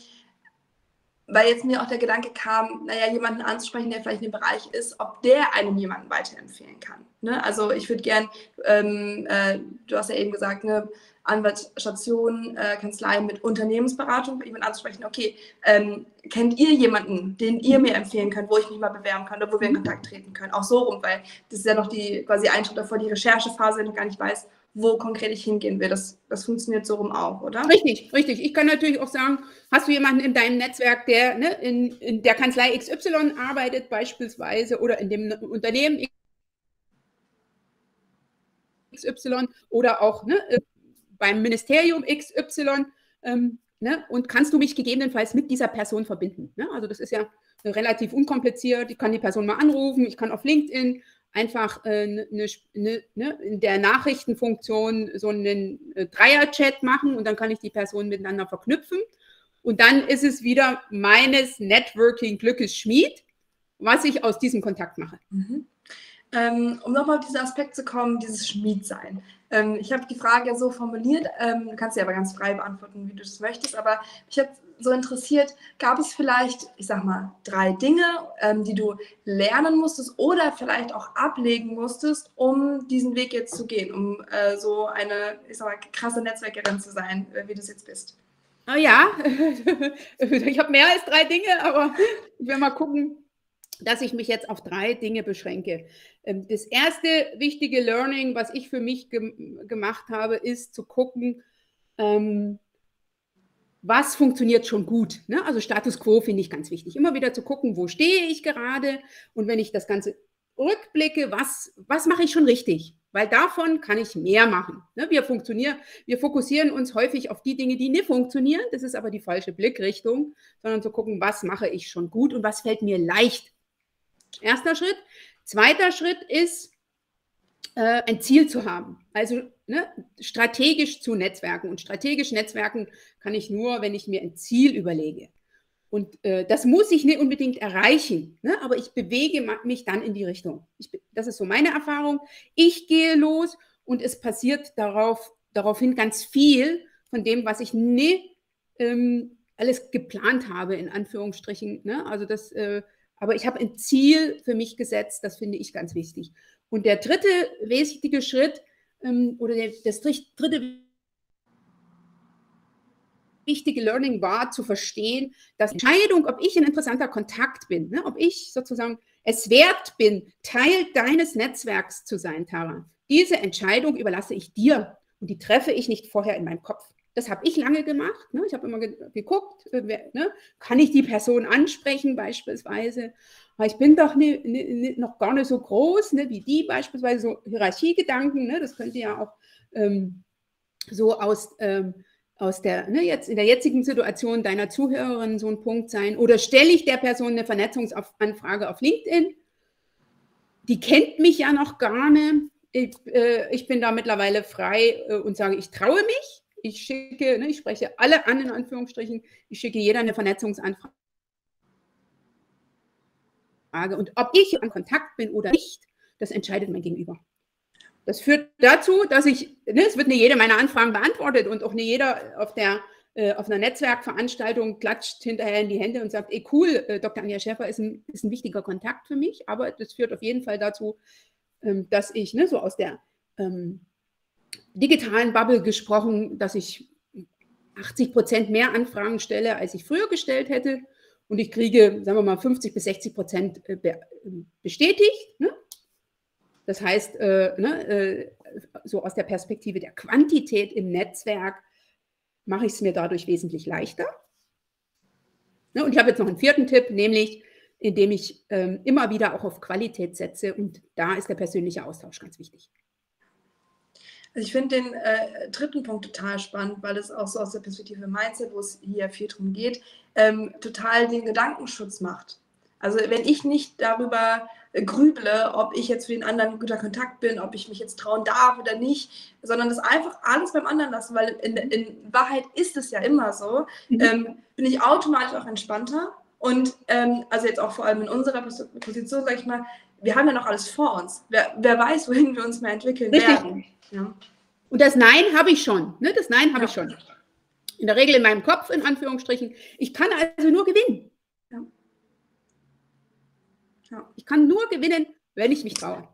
weil jetzt mir auch der Gedanke kam, naja, jemanden anzusprechen, der vielleicht in dem Bereich ist, ob der einem jemanden weiterempfehlen kann. Ne? Also ich würde gern, ähm, äh, du hast ja eben gesagt, ne, Anwaltsstation, äh, Kanzlei mit Unternehmensberatung, jemanden anzusprechen, okay, ähm, kennt ihr jemanden, den ihr mir empfehlen könnt, wo ich mich mal bewerben kann oder wo wir in Kontakt treten können? Auch so rum, weil das ist ja noch die quasi ein Schritt davor, die Recherchephase, wenn ich gar nicht weiß, wo konkret ich hingehen will. Das, das funktioniert so rum auch, oder? Richtig, richtig. Ich kann natürlich auch sagen, hast du jemanden in deinem Netzwerk, der ne, in, in der Kanzlei XY arbeitet beispielsweise oder in dem Unternehmen XY oder auch ne, beim Ministerium XY ähm, ne, und kannst du mich gegebenenfalls mit dieser Person verbinden. Ne? Also das ist ja relativ unkompliziert. Ich kann die Person mal anrufen, ich kann auf LinkedIn einfach äh, ne, ne, ne, in der Nachrichtenfunktion so einen äh, Dreier-Chat machen und dann kann ich die Personen miteinander verknüpfen. Und dann ist es wieder meines Networking-Glückes Schmied, was ich aus diesem Kontakt mache. Mhm. Ähm, um nochmal auf diesen Aspekt zu kommen, dieses Schmiedsein. Ähm, ich habe die Frage so formuliert, ähm, du kannst sie aber ganz frei beantworten, wie du das möchtest, aber mich hat so interessiert, gab es vielleicht, ich sag mal, drei Dinge, ähm, die du lernen musstest oder vielleicht auch ablegen musstest, um diesen Weg jetzt zu gehen, um äh, so eine, ich sag mal, krasse Netzwerkerin zu sein, äh, wie du es jetzt bist? Ah ja, ich habe mehr als drei Dinge, aber ich will mal gucken, dass ich mich jetzt auf drei Dinge beschränke. Ähm, das erste wichtige Learning, was ich für mich ge gemacht habe, ist zu gucken, ähm, was funktioniert schon gut. Ne? Also Status quo finde ich ganz wichtig. Immer wieder zu gucken, wo stehe ich gerade und wenn ich das Ganze rückblicke, was, was mache ich schon richtig? Weil davon kann ich mehr machen. Ne? Wir, funktionieren, wir fokussieren uns häufig auf die Dinge, die nicht funktionieren. Das ist aber die falsche Blickrichtung, sondern zu gucken, was mache ich schon gut und was fällt mir leicht. Erster Schritt. Zweiter Schritt ist, äh, ein Ziel zu haben. Also ne, strategisch zu Netzwerken. Und strategisch Netzwerken kann ich nur, wenn ich mir ein Ziel überlege. Und äh, das muss ich nicht unbedingt erreichen, ne? aber ich bewege mich dann in die Richtung. Ich, das ist so meine Erfahrung. Ich gehe los und es passiert darauf, daraufhin ganz viel von dem, was ich nie ähm, alles geplant habe, in Anführungsstrichen. Ne? Also das, äh, aber ich habe ein Ziel für mich gesetzt, das finde ich ganz wichtig. Und der dritte wesentliche Schritt ähm, oder der, das dritte wichtige Learning war, zu verstehen, dass Entscheidung, ob ich ein interessanter Kontakt bin, ne, ob ich sozusagen es wert bin, Teil deines Netzwerks zu sein, Tara. Diese Entscheidung überlasse ich dir und die treffe ich nicht vorher in meinem Kopf. Das habe ich lange gemacht. Ne? Ich habe immer ge geguckt, äh, wer, ne? kann ich die Person ansprechen beispielsweise. Aber ich bin doch ne, noch gar nicht so groß ne, wie die beispielsweise, so Hierarchiegedanken. Ne? Das könnte ja auch ähm, so aus, ähm, aus der, ne, jetzt in der jetzigen Situation deiner Zuhörerin so ein Punkt sein. Oder stelle ich der Person eine Vernetzungsanfrage auf LinkedIn? Die kennt mich ja noch gar nicht. Ich, äh, ich bin da mittlerweile frei äh, und sage, ich traue mich ich schicke, ne, ich spreche alle an, in Anführungsstrichen, ich schicke jeder eine Vernetzungsanfrage. Und ob ich in Kontakt bin oder nicht, das entscheidet mein Gegenüber. Das führt dazu, dass ich, ne, es wird nicht jede meiner Anfragen beantwortet und auch nicht jeder auf der äh, auf einer Netzwerkveranstaltung klatscht hinterher in die Hände und sagt, ey cool, äh, Dr. Anja Schäfer ist ein, ist ein wichtiger Kontakt für mich, aber das führt auf jeden Fall dazu, ähm, dass ich ne, so aus der ähm, digitalen Bubble gesprochen, dass ich 80 Prozent mehr Anfragen stelle, als ich früher gestellt hätte. Und ich kriege, sagen wir mal, 50 bis 60 Prozent äh, bestätigt. Ne? Das heißt, äh, ne, äh, so aus der Perspektive der Quantität im Netzwerk mache ich es mir dadurch wesentlich leichter. Ne? Und ich habe jetzt noch einen vierten Tipp, nämlich indem ich ähm, immer wieder auch auf Qualität setze. Und da ist der persönliche Austausch ganz wichtig. Also ich finde den äh, dritten Punkt total spannend, weil es auch so aus der Perspektive Mindset, wo es hier viel drum geht, ähm, total den Gedankenschutz macht. Also wenn ich nicht darüber äh, grüble, ob ich jetzt für den anderen guter Kontakt bin, ob ich mich jetzt trauen darf oder nicht, sondern das einfach alles beim anderen lassen, weil in, in Wahrheit ist es ja immer so, mhm. ähm, bin ich automatisch auch entspannter und ähm, also jetzt auch vor allem in unserer Position, sage ich mal, wir haben ja noch alles vor uns. Wer, wer weiß, wohin wir uns mehr entwickeln Richtig. werden. Ja. Und das Nein habe ich schon. Ne? Das Nein habe ja. ich schon. In der Regel in meinem Kopf, in Anführungsstrichen. Ich kann also nur gewinnen. Ja. Ich kann nur gewinnen, wenn ich mich traue.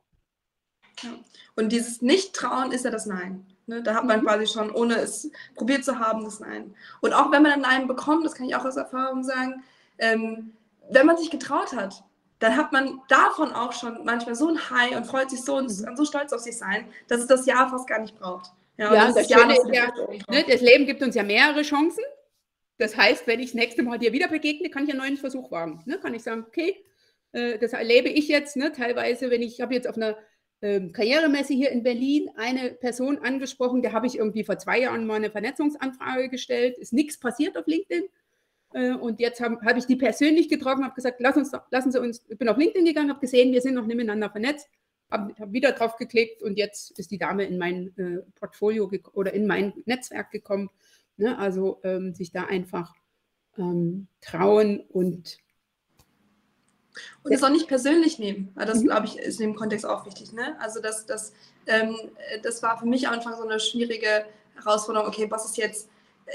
Und dieses Nicht-Trauen ist ja das Nein. Ne? Da hat man mhm. quasi schon, ohne es probiert zu haben, das Nein. Und auch wenn man ein Nein bekommt, das kann ich auch aus Erfahrung sagen, ähm, wenn man sich getraut hat, dann hat man davon auch schon manchmal so ein High und freut sich so und mhm. so stolz auf sich sein, dass es das Jahr fast gar nicht braucht. Ja, ja das, das, Jahr, ist ja, ne, das Leben gibt uns ja mehrere Chancen. Das heißt, wenn ich das nächste Mal dir wieder begegne, kann ich einen neuen Versuch wagen. Ne? Kann ich sagen, okay, äh, das erlebe ich jetzt ne? teilweise, wenn ich, ich habe jetzt auf einer ähm, Karrieremesse hier in Berlin eine Person angesprochen, der habe ich irgendwie vor zwei Jahren mal eine Vernetzungsanfrage gestellt, ist nichts passiert auf LinkedIn. Äh, und jetzt habe hab ich die persönlich getroffen, habe gesagt, lass uns, lassen Sie uns, ich bin auf LinkedIn gegangen, habe gesehen, wir sind noch nicht miteinander vernetzt, habe hab wieder drauf geklickt und jetzt ist die Dame in mein äh, Portfolio oder in mein Netzwerk gekommen. Ne? Also ähm, sich da einfach ähm, trauen und und es auch nicht persönlich nehmen. Das, mhm. glaube ich, ist in dem Kontext auch wichtig. Ne? Also das, das, ähm, das war für mich am Anfang so eine schwierige Herausforderung. Okay, was ist jetzt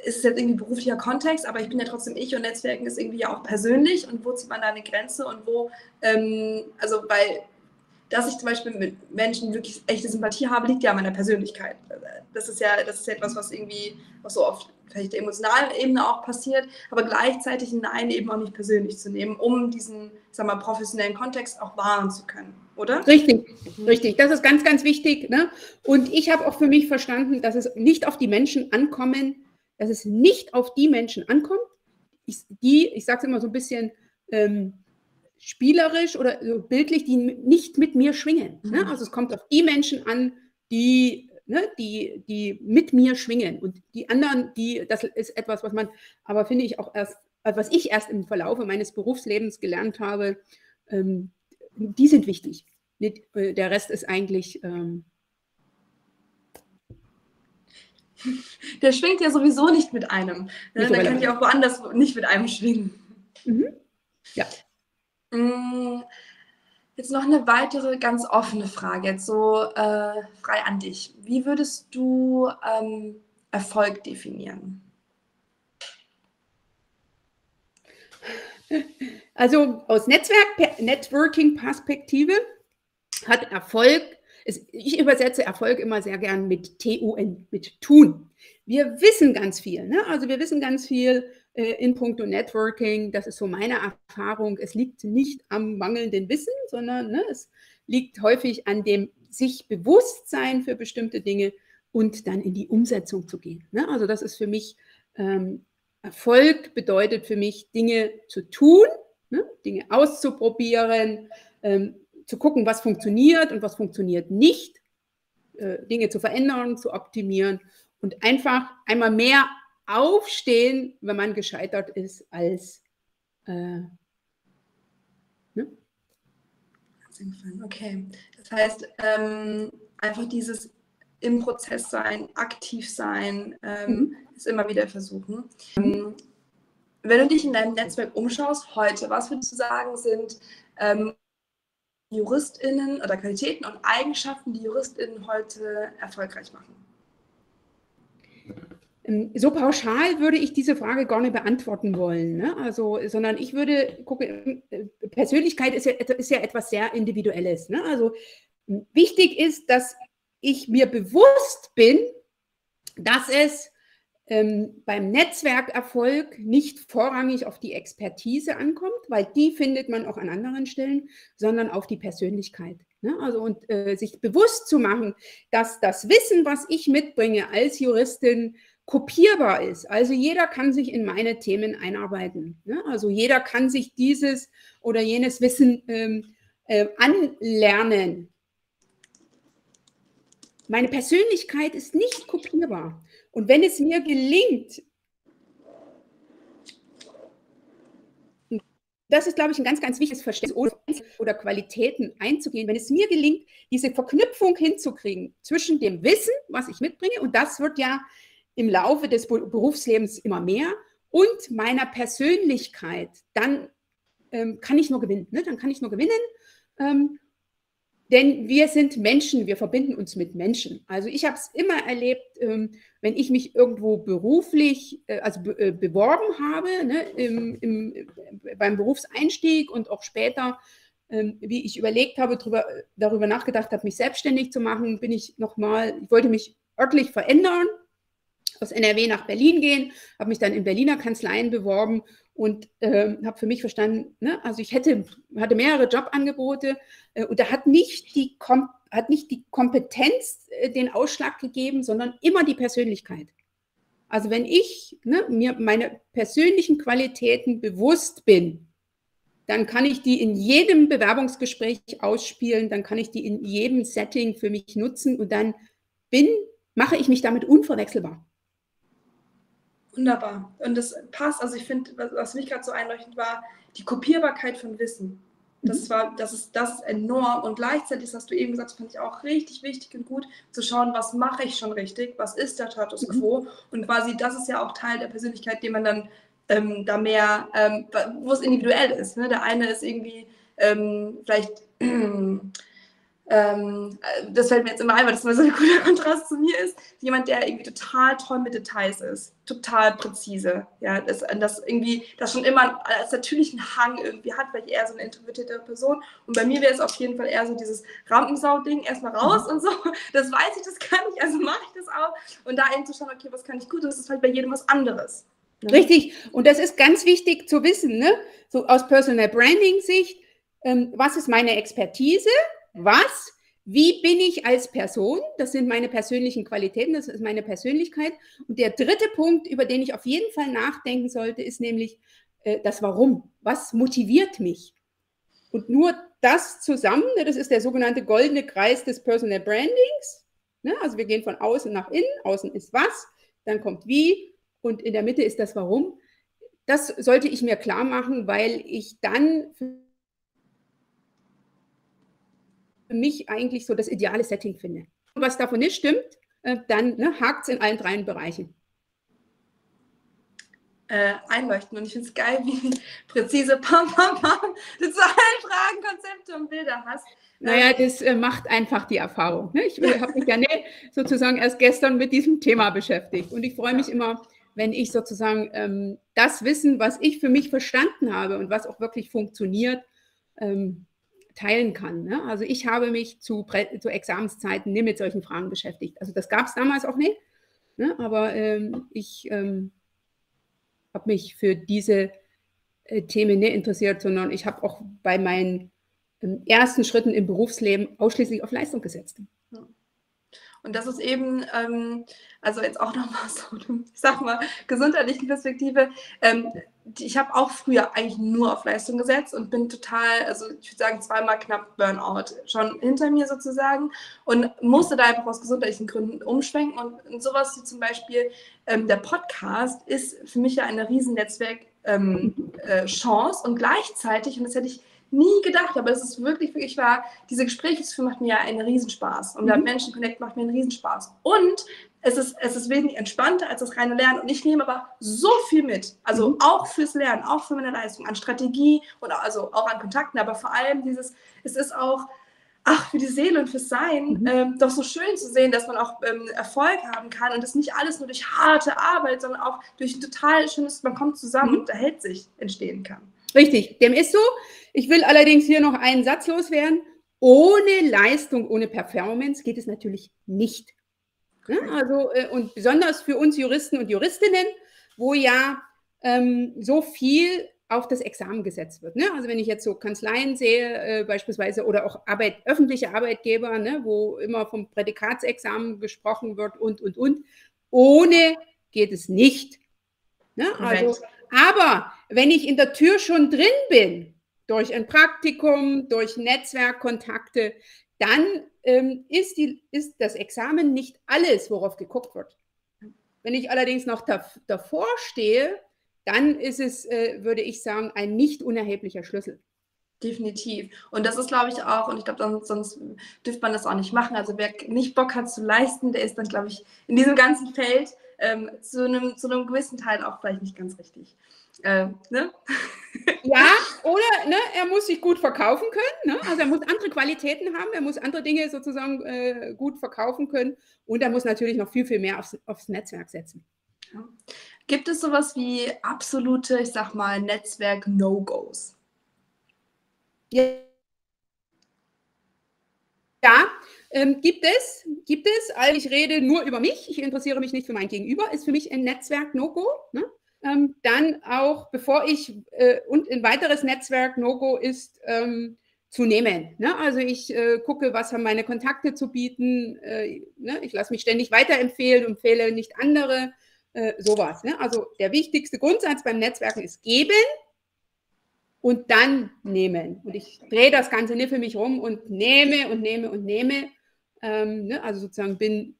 ist es jetzt irgendwie beruflicher Kontext, aber ich bin ja trotzdem ich und Netzwerken ist irgendwie ja auch persönlich und wo zieht man da eine Grenze und wo, ähm, also weil, dass ich zum Beispiel mit Menschen wirklich echte Sympathie habe, liegt ja an meiner Persönlichkeit. Das ist ja, das ist ja etwas, was irgendwie, was so oft vielleicht der emotionalen Ebene auch passiert, aber gleichzeitig in eine eben auch nicht persönlich zu nehmen, um diesen, sag mal, professionellen Kontext auch wahren zu können, oder? Richtig, mhm. richtig. Das ist ganz, ganz wichtig. Ne? Und ich habe auch für mich verstanden, dass es nicht auf die Menschen ankommen, dass es nicht auf die Menschen ankommt, ich, die, ich sage es immer so ein bisschen ähm, spielerisch oder so bildlich, die nicht mit mir schwingen. Ne? Mhm. Also es kommt auf die Menschen an, die, ne, die, die mit mir schwingen. Und die anderen, die, das ist etwas, was man, aber finde ich auch erst, was ich erst im Verlaufe meines Berufslebens gelernt habe, ähm, die sind wichtig. Äh, der Rest ist eigentlich ähm, Der schwingt ja sowieso nicht mit einem. Ne? Der kann ja auch woanders nicht mit einem schwingen. Mhm. Ja. Mm, jetzt noch eine weitere ganz offene Frage, jetzt so äh, frei an dich. Wie würdest du ähm, Erfolg definieren? Also aus Netzwerk, Networking-Perspektive hat Erfolg es, ich übersetze Erfolg immer sehr gern mit TUN, mit tun. Wir wissen ganz viel. Ne? Also wir wissen ganz viel äh, in puncto Networking. Das ist so meine Erfahrung. Es liegt nicht am mangelnden Wissen, sondern ne, es liegt häufig an dem sich Bewusstsein für bestimmte Dinge und dann in die Umsetzung zu gehen. Ne? Also das ist für mich ähm, Erfolg bedeutet für mich Dinge zu tun, ne? Dinge auszuprobieren, ähm, zu gucken, was funktioniert und was funktioniert nicht, äh, Dinge zu verändern, zu optimieren und einfach einmal mehr aufstehen, wenn man gescheitert ist, als äh, ne? Okay, das heißt, ähm, einfach dieses im Prozess sein, aktiv sein, ähm, mhm. ist immer wieder versuchen. Ähm, wenn du dich in deinem Netzwerk umschaust heute, was würdest du sagen, sind ähm, JuristInnen oder Qualitäten und Eigenschaften, die JuristInnen heute erfolgreich machen? Ähm, so pauschal würde ich diese Frage gar nicht beantworten wollen. Ne? Also, sondern ich würde gucken, äh, Persönlichkeit ist ja, ist ja etwas sehr Individuelles. Ne? Also wichtig ist, dass ich mir bewusst bin, dass es ähm, beim Netzwerkerfolg nicht vorrangig auf die Expertise ankommt, weil die findet man auch an anderen Stellen, sondern auf die Persönlichkeit. Ne? Also und äh, sich bewusst zu machen, dass das Wissen, was ich mitbringe als Juristin, kopierbar ist. Also jeder kann sich in meine Themen einarbeiten. Ne? Also jeder kann sich dieses oder jenes Wissen ähm, äh, anlernen. Meine Persönlichkeit ist nicht kopierbar. Und wenn es mir gelingt, das ist, glaube ich, ein ganz, ganz wichtiges Verständnis oder Qualitäten einzugehen. Wenn es mir gelingt, diese Verknüpfung hinzukriegen zwischen dem Wissen, was ich mitbringe, und das wird ja im Laufe des Berufslebens immer mehr, und meiner Persönlichkeit, dann ähm, kann ich nur gewinnen. Ne? Dann kann ich nur gewinnen. Ähm, denn wir sind Menschen, wir verbinden uns mit Menschen. Also ich habe es immer erlebt, ähm, wenn ich mich irgendwo beruflich, äh, also äh, beworben habe, ne, im, im, beim Berufseinstieg und auch später, ähm, wie ich überlegt habe, drüber, darüber nachgedacht habe, mich selbstständig zu machen, bin ich nochmal, ich wollte mich örtlich verändern, aus NRW nach Berlin gehen, habe mich dann in Berliner Kanzleien beworben und äh, habe für mich verstanden, ne, also ich hätte, hatte mehrere Jobangebote äh, und da hat nicht die, Kom hat nicht die Kompetenz äh, den Ausschlag gegeben, sondern immer die Persönlichkeit. Also wenn ich ne, mir meine persönlichen Qualitäten bewusst bin, dann kann ich die in jedem Bewerbungsgespräch ausspielen, dann kann ich die in jedem Setting für mich nutzen und dann bin, mache ich mich damit unverwechselbar. Wunderbar. Und das passt, also ich finde, was, mich gerade so einleuchtend war, die Kopierbarkeit von Wissen. Das, mhm. war, das, ist, das ist enorm und gleichzeitig, das hast du eben gesagt, fand ich auch richtig wichtig und gut, zu schauen, was mache ich schon richtig, was ist der Status mhm. quo und quasi das ist ja auch Teil der Persönlichkeit, den man dann ähm, da mehr, ähm, wo es individuell ist. Ne? Der eine ist irgendwie ähm, vielleicht ähm, das fällt mir jetzt immer ein, weil das immer so ein guter Kontrast zu mir ist, jemand, der irgendwie total toll mit Details ist, total präzise, ja, das, das irgendwie, das schon immer als natürlichen Hang irgendwie hat, weil ich eher so eine introvertierte Person und bei mir wäre es auf jeden Fall eher so dieses Rampensau-Ding, erstmal raus mhm. und so, das weiß ich, das kann ich, also mache ich das auch und da eben zu schauen, okay, was kann ich gut, das ist halt bei jedem was anderes. Ne? Richtig, und das ist ganz wichtig zu wissen, ne? so aus Personal Branding-Sicht, ähm, was ist meine Expertise, was, wie bin ich als Person? Das sind meine persönlichen Qualitäten, das ist meine Persönlichkeit. Und der dritte Punkt, über den ich auf jeden Fall nachdenken sollte, ist nämlich äh, das Warum. Was motiviert mich? Und nur das zusammen, ne, das ist der sogenannte goldene Kreis des Personal Brandings. Ne? Also wir gehen von außen nach innen, außen ist was, dann kommt wie und in der Mitte ist das Warum. Das sollte ich mir klar machen, weil ich dann für mich eigentlich so das ideale Setting finde. Und was davon nicht stimmt, äh, dann ne, hakt es in allen drei Bereichen. Äh, einleuchten. Und ich finde es geil, wie präzise pam, pam, pam, du zu allen Fragen Konzepte und Bilder hast. Naja, das äh, macht einfach die Erfahrung. Ne? Ich habe mich ja ne, sozusagen erst gestern mit diesem Thema beschäftigt. Und ich freue mich immer, wenn ich sozusagen ähm, das Wissen, was ich für mich verstanden habe und was auch wirklich funktioniert, ähm, teilen kann. Ne? Also ich habe mich zu, zu Examenszeiten nie mit solchen Fragen beschäftigt. Also das gab es damals auch nicht, ne? aber ähm, ich ähm, habe mich für diese äh, Themen nicht interessiert, sondern ich habe auch bei meinen ähm, ersten Schritten im Berufsleben ausschließlich auf Leistung gesetzt. Und das ist eben, ähm, also jetzt auch nochmal so, ich sag mal, gesundheitlichen Perspektive. Ähm, ich habe auch früher eigentlich nur auf Leistung gesetzt und bin total, also ich würde sagen, zweimal knapp Burnout schon hinter mir sozusagen und musste da einfach aus gesundheitlichen Gründen umschwenken. Und sowas wie zum Beispiel ähm, der Podcast ist für mich ja eine riesen Netzwerk. Ähm, äh, und gleichzeitig, und das hätte ich nie gedacht, aber es ist wirklich, wirklich wahr, diese Gespräche zu führen macht mir ja einen Riesenspaß. Und mhm. da Menschen Connect macht mir einen Riesenspaß. Und es ist, es ist wesentlich entspannter als das reine Lernen. Und ich nehme aber so viel mit. Also mhm. auch fürs Lernen, auch für meine Leistung, an Strategie und also auch an Kontakten, aber vor allem dieses, es ist auch, ach, für die Seele und fürs Sein, mhm. ähm, doch so schön zu sehen, dass man auch ähm, Erfolg haben kann und das nicht alles nur durch harte Arbeit, sondern auch durch ein total schönes, man kommt zusammen mhm. und erhält sich, entstehen kann. Richtig, dem ist so. Ich will allerdings hier noch einen Satz loswerden. Ohne Leistung, ohne Performance geht es natürlich nicht. Ja, also, äh, und besonders für uns Juristen und Juristinnen, wo ja ähm, so viel auf das Examen gesetzt wird. Ne? Also wenn ich jetzt so Kanzleien sehe, äh, beispielsweise, oder auch Arbeit, öffentliche Arbeitgeber, ne, wo immer vom Prädikatsexamen gesprochen wird und, und, und. Ohne geht es nicht. Ne? Also, aber wenn ich in der Tür schon drin bin, durch ein Praktikum, durch Netzwerkkontakte, dann ähm, ist, die, ist das Examen nicht alles, worauf geguckt wird. Wenn ich allerdings noch da, davor stehe, dann ist es, äh, würde ich sagen, ein nicht unerheblicher Schlüssel. Definitiv. Und das ist, glaube ich, auch, und ich glaube, sonst, sonst dürfte man das auch nicht machen. Also wer nicht Bock hat zu leisten, der ist dann, glaube ich, in diesem ganzen Feld ähm, zu, einem, zu einem gewissen Teil auch vielleicht nicht ganz richtig. Äh, ne? Ja, oder ne, er muss sich gut verkaufen können. Ne? Also er muss andere Qualitäten haben, er muss andere Dinge sozusagen äh, gut verkaufen können und er muss natürlich noch viel, viel mehr aufs, aufs Netzwerk setzen. Ja. Gibt es sowas wie absolute, ich sag mal, Netzwerk-No-Gos? Ja. Ja, ähm, gibt es, gibt es. Also ich rede nur über mich, ich interessiere mich nicht für mein Gegenüber, ist für mich ein Netzwerk-No-Go. Ne? Ähm, dann auch, bevor ich, äh, und ein weiteres Netzwerk-No-Go ist ähm, zu nehmen. Ne? Also ich äh, gucke, was haben meine Kontakte zu bieten. Äh, ne? Ich lasse mich ständig weiterempfehlen, empfehle nicht andere. Äh, sowas. Ne? Also der wichtigste Grundsatz beim Netzwerken ist geben und dann nehmen. Und ich drehe das Ganze nicht für mich rum und nehme und nehme und nehme. Ähm, ne? Also sozusagen bin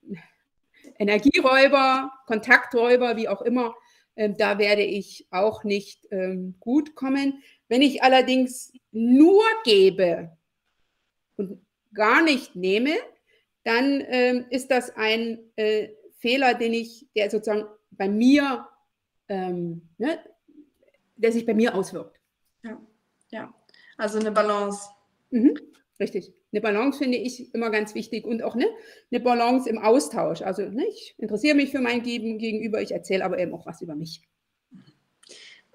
Energieräuber, Kontakträuber, wie auch immer. Ähm, da werde ich auch nicht ähm, gut kommen. Wenn ich allerdings nur gebe und gar nicht nehme, dann ähm, ist das ein äh, Fehler, den ich, der sozusagen bei mir, ähm, ne, der sich bei mir auswirkt. Ja, ja. Also eine Balance. Mhm. Richtig. Eine Balance finde ich immer ganz wichtig und auch ne, eine Balance im Austausch. Also ne, ich interessiere mich für mein Gegenüber, ich erzähle aber eben auch was über mich.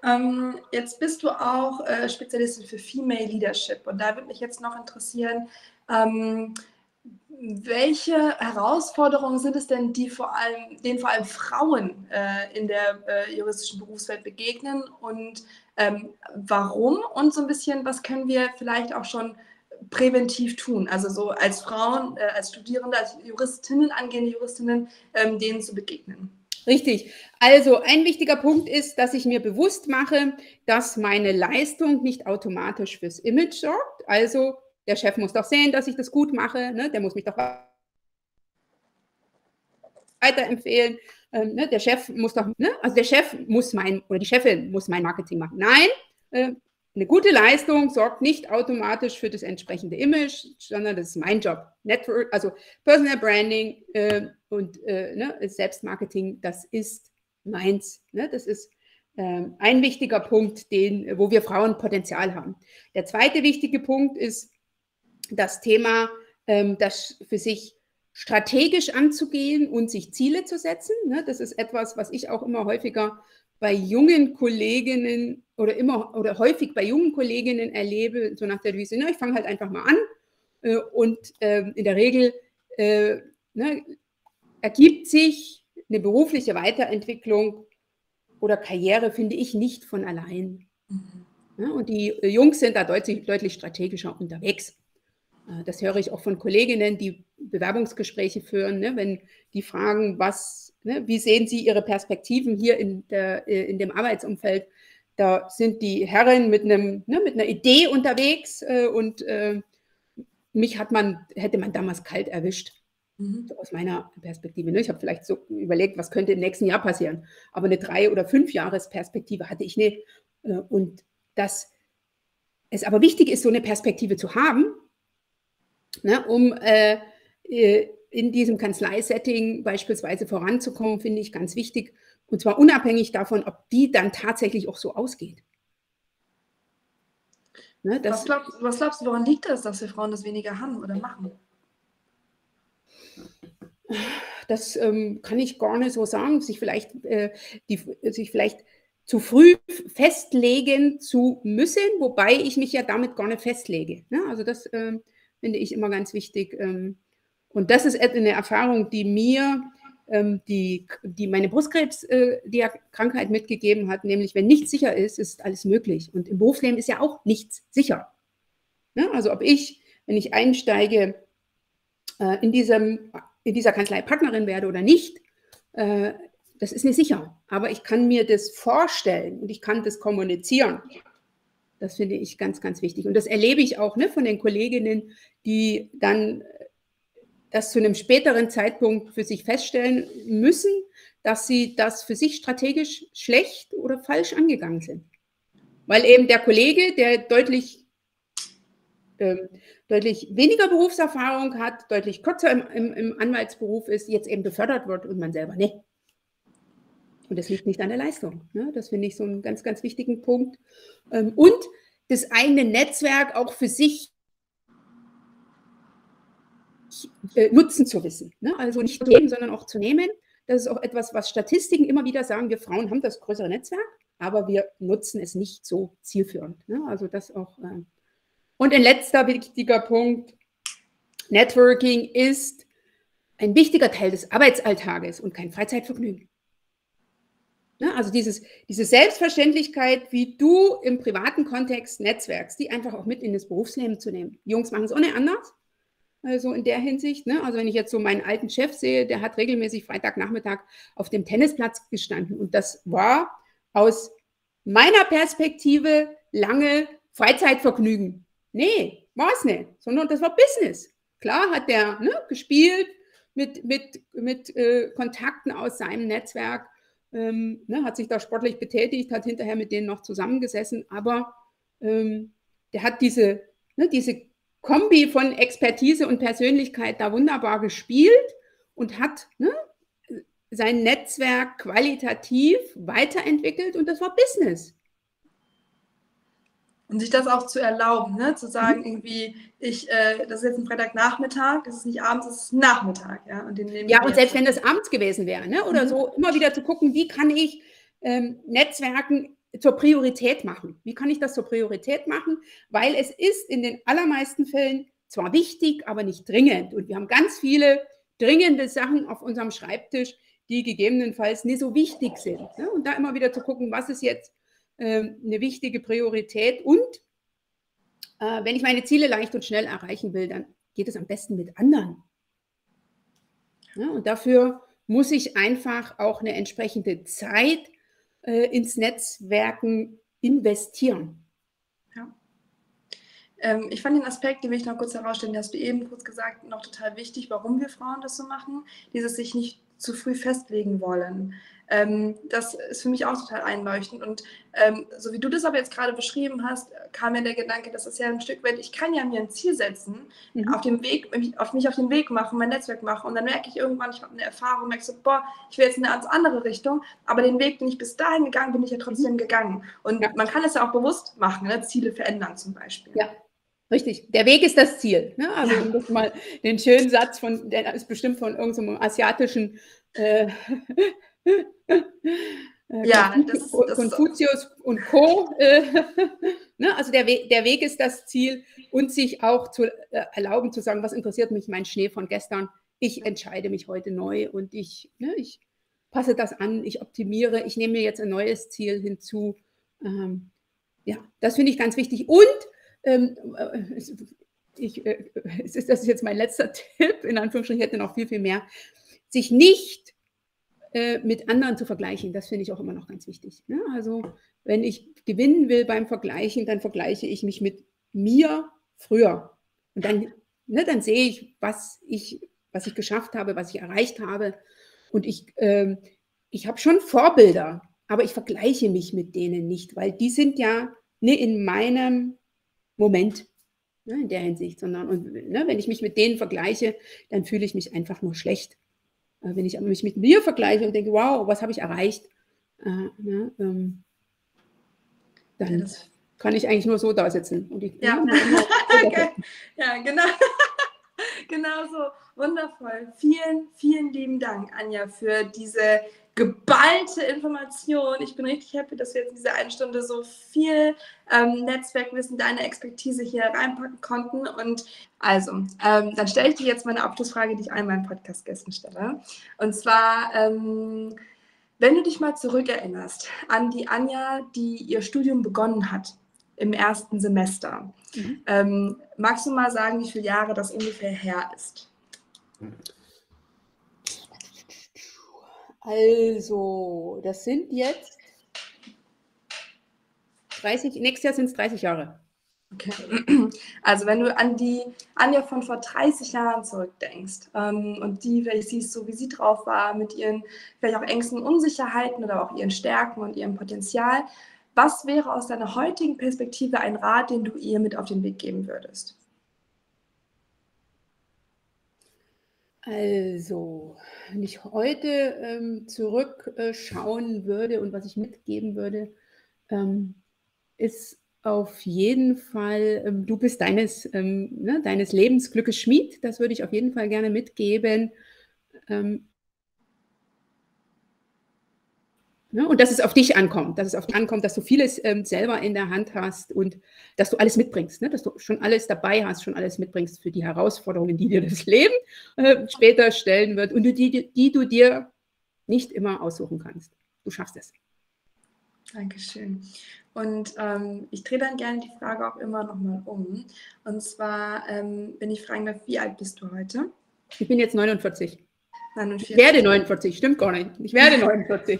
Ähm, jetzt bist du auch äh, Spezialistin für Female Leadership und da würde mich jetzt noch interessieren, ähm, welche Herausforderungen sind es denn, die vor allem, denen vor allem Frauen äh, in der äh, juristischen Berufswelt begegnen und ähm, warum und so ein bisschen, was können wir vielleicht auch schon präventiv tun? Also so als Frauen, äh, als Studierende, als Juristinnen, angehende Juristinnen, ähm, denen zu begegnen. Richtig. Also ein wichtiger Punkt ist, dass ich mir bewusst mache, dass meine Leistung nicht automatisch fürs Image sorgt. Also der Chef muss doch sehen, dass ich das gut mache, ne? der muss mich doch weiterempfehlen. Ähm, ne? Der Chef muss doch, ne? also der Chef muss mein, oder die Chefin muss mein Marketing machen. Nein, äh, eine gute Leistung sorgt nicht automatisch für das entsprechende Image, sondern das ist mein Job. Network, also Personal Branding äh, und äh, ne? Selbstmarketing, das ist meins. Ne? Das ist ähm, ein wichtiger Punkt, den, wo wir Frauen Potenzial haben. Der zweite wichtige Punkt ist, das Thema, ähm, das für sich strategisch anzugehen und sich Ziele zu setzen. Ne? Das ist etwas, was ich auch immer häufiger bei jungen Kolleginnen oder immer oder häufig bei jungen Kolleginnen erlebe, so nach der Devise, ne, ich fange halt einfach mal an äh, und äh, in der Regel äh, ne, ergibt sich eine berufliche Weiterentwicklung oder Karriere, finde ich, nicht von allein. Mhm. Ja, und die Jungs sind da deutlich, deutlich strategischer unterwegs. Äh, das höre ich auch von Kolleginnen, die Bewerbungsgespräche führen, ne, wenn die fragen, was, ne, wie sehen Sie Ihre Perspektiven hier in, der, äh, in dem Arbeitsumfeld? Da sind die Herren mit, einem, ne, mit einer Idee unterwegs äh, und äh, mich hat man, hätte man damals kalt erwischt. Mhm. aus meiner Perspektive. Ne? Ich habe vielleicht so überlegt, was könnte im nächsten Jahr passieren. Aber eine drei- oder fünf Jahresperspektive hatte ich nicht. Äh, und dass es aber wichtig ist, so eine Perspektive zu haben, Ne, um äh, äh, in diesem Kanzleisetting beispielsweise voranzukommen, finde ich ganz wichtig. Und zwar unabhängig davon, ob die dann tatsächlich auch so ausgeht. Ne, was, glaubst, was, glaubst, du, woran liegt das, dass wir Frauen das weniger haben oder machen? Das ähm, kann ich gar nicht so sagen. Sich vielleicht, äh, die, sich vielleicht zu früh festlegen zu müssen, wobei ich mich ja damit gar nicht festlege. Ne? Also das ähm, finde ich immer ganz wichtig. Ähm, und das ist eine Erfahrung, die mir ähm, die, die meine Brustkrebs, äh, mitgegeben hat, nämlich wenn nichts sicher ist, ist alles möglich. Und im Berufsleben ist ja auch nichts sicher. Ne? Also ob ich, wenn ich einsteige, äh, in, diesem, in dieser Kanzlei Partnerin werde oder nicht, äh, das ist nicht sicher. Aber ich kann mir das vorstellen und ich kann das kommunizieren. Das finde ich ganz, ganz wichtig. Und das erlebe ich auch ne, von den Kolleginnen, die dann das zu einem späteren Zeitpunkt für sich feststellen müssen, dass sie das für sich strategisch schlecht oder falsch angegangen sind. Weil eben der Kollege, der deutlich, ähm, deutlich weniger Berufserfahrung hat, deutlich kürzer im, im, im, Anwaltsberuf ist, jetzt eben befördert wird und man selber nicht. Und das liegt nicht an der Leistung. Ne? Das finde ich so einen ganz, ganz wichtigen Punkt. Ähm, und das eigene Netzwerk auch für sich äh, nutzen zu wissen. Ne? Also nicht zu geben, sondern auch zu nehmen. Das ist auch etwas, was Statistiken immer wieder sagen. Wir Frauen haben das größere Netzwerk, aber wir nutzen es nicht so zielführend. Ne? Also das auch. Äh und ein letzter wichtiger Punkt. Networking ist ein wichtiger Teil des Arbeitsalltages und kein Freizeitvergnügen. Ne? Also dieses, diese Selbstverständlichkeit, wie du im privaten Kontext netzwerkst, die einfach auch mit in das Berufsleben zu nehmen. Die Jungs machen es ohne anders. Also in der Hinsicht. Ne? Also wenn ich jetzt so meinen alten Chef sehe, der hat regelmäßig Freitagnachmittag auf dem Tennisplatz gestanden. Und das war aus meiner Perspektive lange Freizeitvergnügen. Nee, war es nicht, sondern das war Business. Klar hat der ne, gespielt mit, mit, mit äh, Kontakten aus seinem Netzwerk ähm, ne, hat sich da sportlich betätigt, hat hinterher mit denen noch zusammengesessen, aber ähm, der hat diese, ne, diese Kombi von Expertise und Persönlichkeit da wunderbar gespielt und hat ne, sein Netzwerk qualitativ weiterentwickelt und das war Business. Und sich das auch zu erlauben, ne? zu sagen, mhm. irgendwie, ich, äh, das ist jetzt ein Freitagnachmittag, es ist nicht abends, es ist Nachmittag. Ja, und, ja, und selbst wenn das abends gewesen wäre, ne? oder mhm. so, immer wieder zu gucken, wie kann ich ähm, Netzwerken zur Priorität machen? Wie kann ich das zur Priorität machen? Weil es ist in den allermeisten Fällen zwar wichtig, aber nicht dringend. Und wir haben ganz viele dringende Sachen auf unserem Schreibtisch, die gegebenenfalls nicht so wichtig sind. Ne? Und da immer wieder zu gucken, was ist jetzt ähm, eine wichtige Priorität. Und äh, wenn ich meine Ziele leicht und schnell erreichen will, dann geht es am besten mit anderen. Und dafür muss ich einfach auch eine entsprechende Zeit äh, ins Netzwerken investieren. Ja. Ähm, ich fand den Aspekt, den will ich noch kurz herausstellen, den hast du eben kurz gesagt, noch total wichtig, warum wir Frauen das so machen. Dieses sich nicht zu früh festlegen wollen. Ähm, das ist für mich auch total einleuchtend. Und ähm, so wie du das aber jetzt gerade beschrieben hast, kam mir der Gedanke, das ist ja ein Stück weit, ich kann ja mir ein Ziel setzen, mhm. auf dem Weg, auf mich auf den Weg machen, mein Netzwerk machen. Und dann merke ich irgendwann, ich habe eine Erfahrung, merke so, boah, ich will jetzt in eine ganz andere Richtung, aber den Weg, den ich bis dahin gegangen bin, ich ja trotzdem mhm. gegangen. Und ja. man kann es ja auch bewusst machen, ne? Ziele verändern zum Beispiel. Ja. Richtig, der Weg ist das Ziel. Ne? Also um mal den schönen Satz von, der ist bestimmt von irgendeinem asiatischen äh, ja, das, das Konfuzius und Co. Äh, ne? Also der, We der Weg ist das Ziel und sich auch zu äh, erlauben zu sagen, was interessiert mich mein Schnee von gestern? Ich entscheide mich heute neu und ich, ne, ich passe das an, ich optimiere, ich nehme mir jetzt ein neues Ziel hinzu. Ähm, ja, das finde ich ganz wichtig. Und ähm, ich, äh, das ist jetzt mein letzter Tipp, in Anführungsstrichen, ich hätte noch viel, viel mehr, sich nicht äh, mit anderen zu vergleichen, das finde ich auch immer noch ganz wichtig. Ne? Also wenn ich gewinnen will beim Vergleichen, dann vergleiche ich mich mit mir früher. Und dann, ne, dann sehe ich, was ich, was ich geschafft habe, was ich erreicht habe. Und ich, äh, ich habe schon Vorbilder, aber ich vergleiche mich mit denen nicht, weil die sind ja ne, in meinem Moment ne, in der Hinsicht, sondern und, ne, wenn ich mich mit denen vergleiche, dann fühle ich mich einfach nur schlecht. Äh, wenn ich mich mit mir vergleiche und denke, wow, was habe ich erreicht, äh, ne, ähm, dann ja, kann ich eigentlich nur so da sitzen. Und ich, ja. ja, genau. genau so. Wundervoll. Vielen, vielen lieben Dank, Anja, für diese geballte Information. Ich bin richtig happy, dass wir jetzt in dieser einen Stunde so viel ähm, Netzwerkwissen, deine Expertise hier reinpacken konnten. Und also, ähm, dann stelle ich dir jetzt meine Abschlussfrage, die ich allen meinen Podcast-Gästen stelle. Und zwar, ähm, wenn du dich mal zurückerinnerst an die Anja, die ihr Studium begonnen hat im ersten Semester, mhm. Ähm, magst du mal sagen, wie viele Jahre das ungefähr her ist? Also, das sind jetzt 30, nächstes Jahr sind es 30 Jahre. Okay. Also wenn du an die Anja von vor 30 Jahren zurückdenkst ähm, und die vielleicht siehst, so wie sie drauf war, mit ihren vielleicht auch Ängsten, Unsicherheiten oder auch ihren Stärken und ihrem Potenzial, was wäre aus deiner heutigen Perspektive ein Rat, den du ihr mit auf den Weg geben würdest? Also, wenn ich heute ähm, zurückschauen würde und was ich mitgeben würde, ähm, ist auf jeden Fall, ähm, du bist deines, ähm, ne, deines Lebensglückes Schmied. Das würde ich auf jeden Fall gerne mitgeben. Ähm, Ne? Und dass es auf dich ankommt, dass es auf dich ankommt, dass du vieles ähm, selber in der Hand hast und dass du alles mitbringst, ne? dass du schon alles dabei hast, schon alles mitbringst für die Herausforderungen, die dir das Leben äh, später stellen wird und die, die, die du dir nicht immer aussuchen kannst. Du schaffst es. Dankeschön. Und ähm, ich drehe dann gerne die Frage auch immer nochmal um. Und zwar, ähm, wenn ich fragen darf, wie alt bist du heute? Ich bin jetzt 49. 49. Ich werde 49, stimmt gar nicht. Ich werde 49.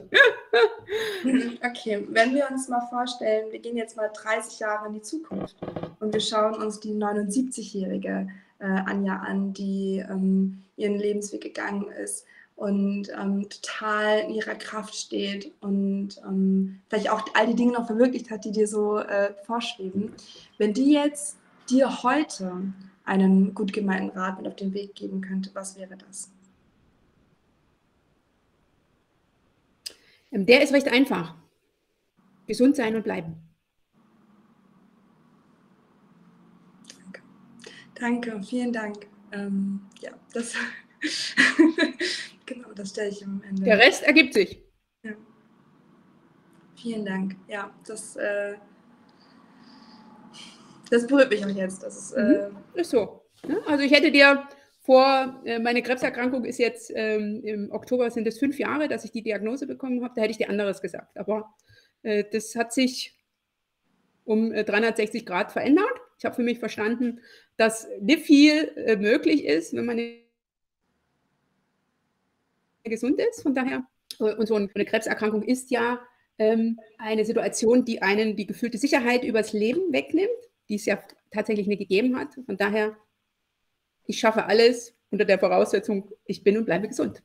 okay, wenn wir uns mal vorstellen, wir gehen jetzt mal 30 Jahre in die Zukunft und wir schauen uns die 79-jährige äh, Anja an, die ähm, ihren Lebensweg gegangen ist und ähm, total in ihrer Kraft steht und ähm, vielleicht auch all die Dinge noch verwirklicht hat, die dir so äh, vorschweben. Wenn die jetzt dir heute einen gut gemeinten Rat mit auf den Weg geben könnte, was wäre das? Der ist recht einfach. Gesund sein und bleiben. Danke. Danke, vielen Dank. Ähm, ja, das, genau, das stelle ich am Ende. Der Rest ergibt sich. Ja. Vielen Dank. Ja, das, äh, das berührt mich auch jetzt. Das ist, äh, mhm. ist so. Ne? Also ich hätte dir vor, äh, meine Krebserkrankung ist jetzt ähm, im Oktober sind es fünf Jahre, dass ich die Diagnose bekommen habe. Da hätte ich dir anderes gesagt. Aber äh, das hat sich um äh, 360 Grad verändert. Ich habe für mich verstanden, dass nicht viel äh, möglich ist, wenn man gesund ist. Von daher, äh, und so eine Krebserkrankung ist ja ähm, eine Situation, die einen die gefühlte Sicherheit übers Leben wegnimmt, die es ja tatsächlich nicht gegeben hat. Von daher ich schaffe alles unter der Voraussetzung, ich bin und bleibe gesund.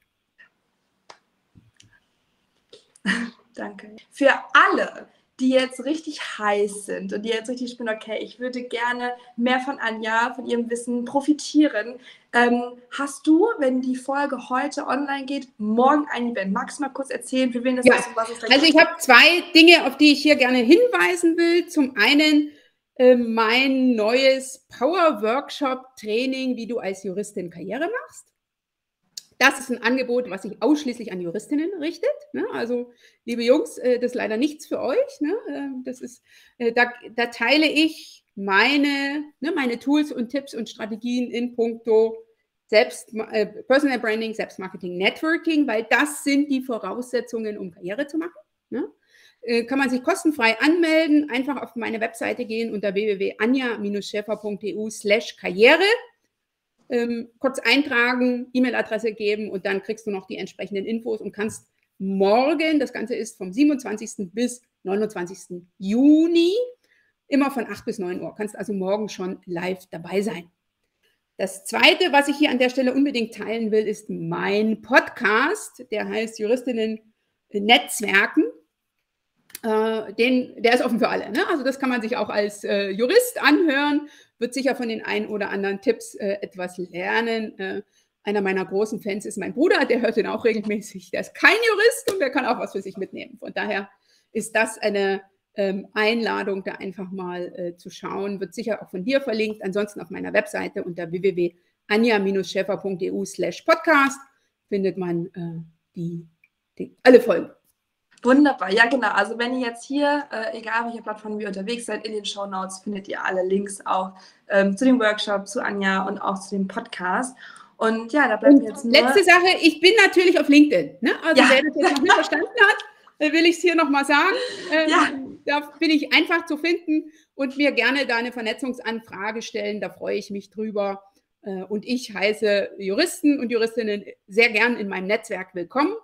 Danke. Für alle, die jetzt richtig heiß sind und die jetzt richtig spüren, okay, ich würde gerne mehr von Anja, von ihrem Wissen profitieren. Ähm, hast du, wenn die Folge heute online geht, morgen ein Event? Magst du mal kurz erzählen, für wen das ja. ist und was es da Also ich habe zwei Dinge, auf die ich hier gerne hinweisen will. Zum einen äh, mein neues Power-Workshop-Training, wie du als Juristin Karriere machst. Das ist ein Angebot, was sich ausschließlich an Juristinnen richtet. Ne? Also, liebe Jungs, äh, das ist leider nichts für euch. Ne? Äh, das ist, da, da, teile ich meine, ne, meine Tools und Tipps und Strategien in puncto Selbst, äh, Personal Branding, Selbstmarketing, Networking, weil das sind die Voraussetzungen, um Karriere zu machen. Äh, kann man sich kostenfrei anmelden. Einfach auf meine Webseite gehen unter www.anja-schäfer.eu slash Karriere. Ähm, kurz eintragen, E-Mail-Adresse geben und dann kriegst du noch die entsprechenden Infos und kannst morgen, das Ganze ist vom 27. bis 29. Juni, immer von 8 bis 9 Uhr. Kannst also morgen schon live dabei sein. Das Zweite, was ich hier an der Stelle unbedingt teilen will, ist mein Podcast. Der heißt Juristinnen Netzwerken. Äh, den, der ist offen für alle. Ne? Also das kann man sich auch als äh, Jurist anhören, wird sicher von den ein oder anderen Tipps äh, etwas lernen. Äh, einer meiner großen Fans ist mein Bruder, der hört den auch regelmäßig. Der ist kein Jurist und der kann auch was für sich mitnehmen. Von daher ist das eine ähm, Einladung, da einfach mal äh, zu schauen. Wird sicher auch von dir verlinkt. Ansonsten auf meiner Webseite unter www.anja-schäfer.eu slash podcast findet man äh, die, die, alle Folgen. Wunderbar, ja genau. Also wenn ihr jetzt hier, äh, egal welche Plattform ihr unterwegs seid, in den Show Notes findet ihr alle Links auch ähm, zu dem Workshop, zu Anja und auch zu dem Podcast. Und ja, da bleibt mir jetzt nur... Letzte Sache, ich bin natürlich auf LinkedIn. Ne? Also ja. wer das jetzt noch nicht verstanden hat, äh, will ich es hier nochmal sagen. Ähm, ja. Da bin ich einfach zu finden und mir gerne da eine Vernetzungsanfrage stellen. Da freue ich mich drüber. Äh, und ich heiße Juristen und Juristinnen sehr gern in meinem Netzwerk willkommen.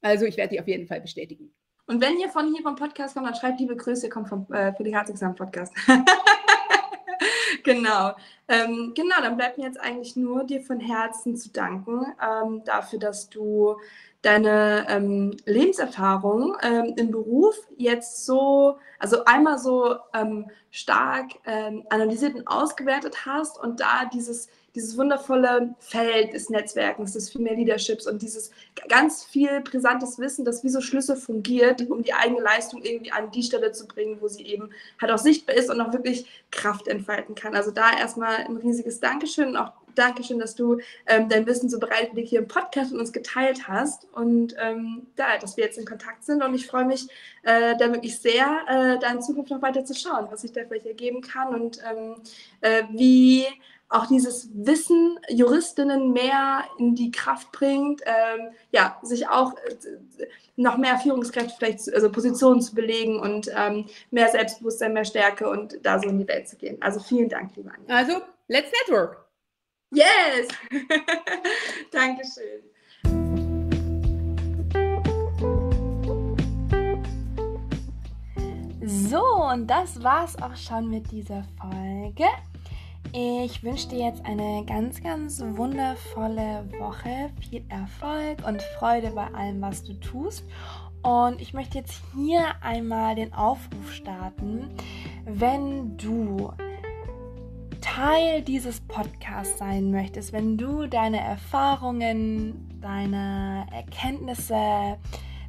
Also ich werde die auf jeden Fall bestätigen. Und wenn ihr von hier vom Podcast kommt, dann schreibt liebe Grüße, kommt vom äh, für die Herzexamen Podcast. genau. Ähm, genau, dann bleibt mir jetzt eigentlich nur, dir von Herzen zu danken ähm, dafür, dass du deine ähm, Lebenserfahrung ähm, im Beruf jetzt so, also einmal so ähm, stark ähm, analysiert und ausgewertet hast und da dieses dieses wundervolle Feld des Netzwerkens, des Female Leaderships und dieses ganz viel brisantes Wissen, das wie so Schlüssel fungiert, um die eigene Leistung irgendwie an die Stelle zu bringen, wo sie eben halt auch sichtbar ist und auch wirklich Kraft entfalten kann. Also da erstmal ein riesiges Dankeschön und auch Dankeschön, dass du ähm, dein Wissen so bereitwillig hier im Podcast mit uns geteilt hast und ähm, da, dass wir jetzt in Kontakt sind. Und ich freue mich äh, da wirklich sehr, äh, da in Zukunft noch weiter zu schauen, was sich da vielleicht ergeben kann und ähm, äh, wie auch dieses Wissen Juristinnen mehr in die Kraft bringt, ähm, ja, sich auch äh, noch mehr Führungskräfte vielleicht, also Positionen zu belegen und ähm, mehr Selbstbewusstsein, mehr Stärke und da so in die Welt zu gehen. Also vielen Dank, liebe Anja. Also, let's network. Yes! Dankeschön. So, und das war's auch schon mit dieser Folge. Ich wünsche dir jetzt eine ganz, ganz wundervolle Woche, viel Erfolg und Freude bei allem, was du tust. Und ich möchte jetzt hier einmal den Aufruf starten, wenn du Teil dieses Podcasts sein möchtest, wenn du deine Erfahrungen, deine Erkenntnisse,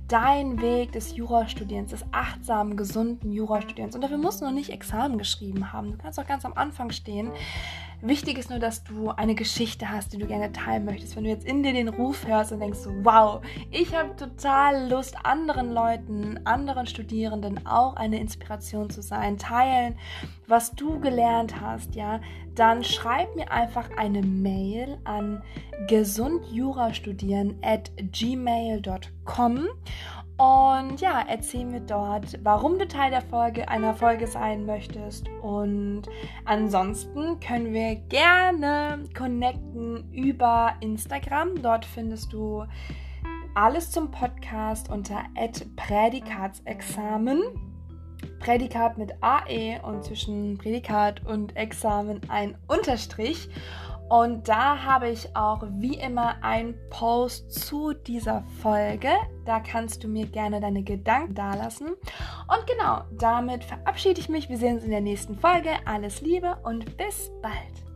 dein Weg des Jurastudierens, des achtsamen, gesunden Jurastudierens. Und dafür musst du noch nicht Examen geschrieben haben. Du kannst auch ganz am Anfang stehen. Wichtig ist nur, dass du eine Geschichte hast, die du gerne teilen möchtest. Wenn du jetzt in dir den Ruf hörst und denkst wow, ich habe total Lust, anderen Leuten, anderen Studierenden auch eine Inspiration zu sein, teilen, was du gelernt hast, ja, dann schreib mir einfach eine Mail an gesundjurastudieren at gmail.com und ja, erzähl mir dort, warum du Teil der Folge einer Folge sein möchtest. Und ansonsten können wir gerne connecten über Instagram. Dort findest du alles zum Podcast unter Prädikatsexamen. Prädikat mit AE und zwischen Prädikat und Examen ein Unterstrich. Und da habe ich auch wie immer einen Post zu dieser Folge. Da kannst du mir gerne deine Gedanken dalassen. Und genau, damit verabschiede ich mich. Wir sehen uns in der nächsten Folge. Alles Liebe und bis bald.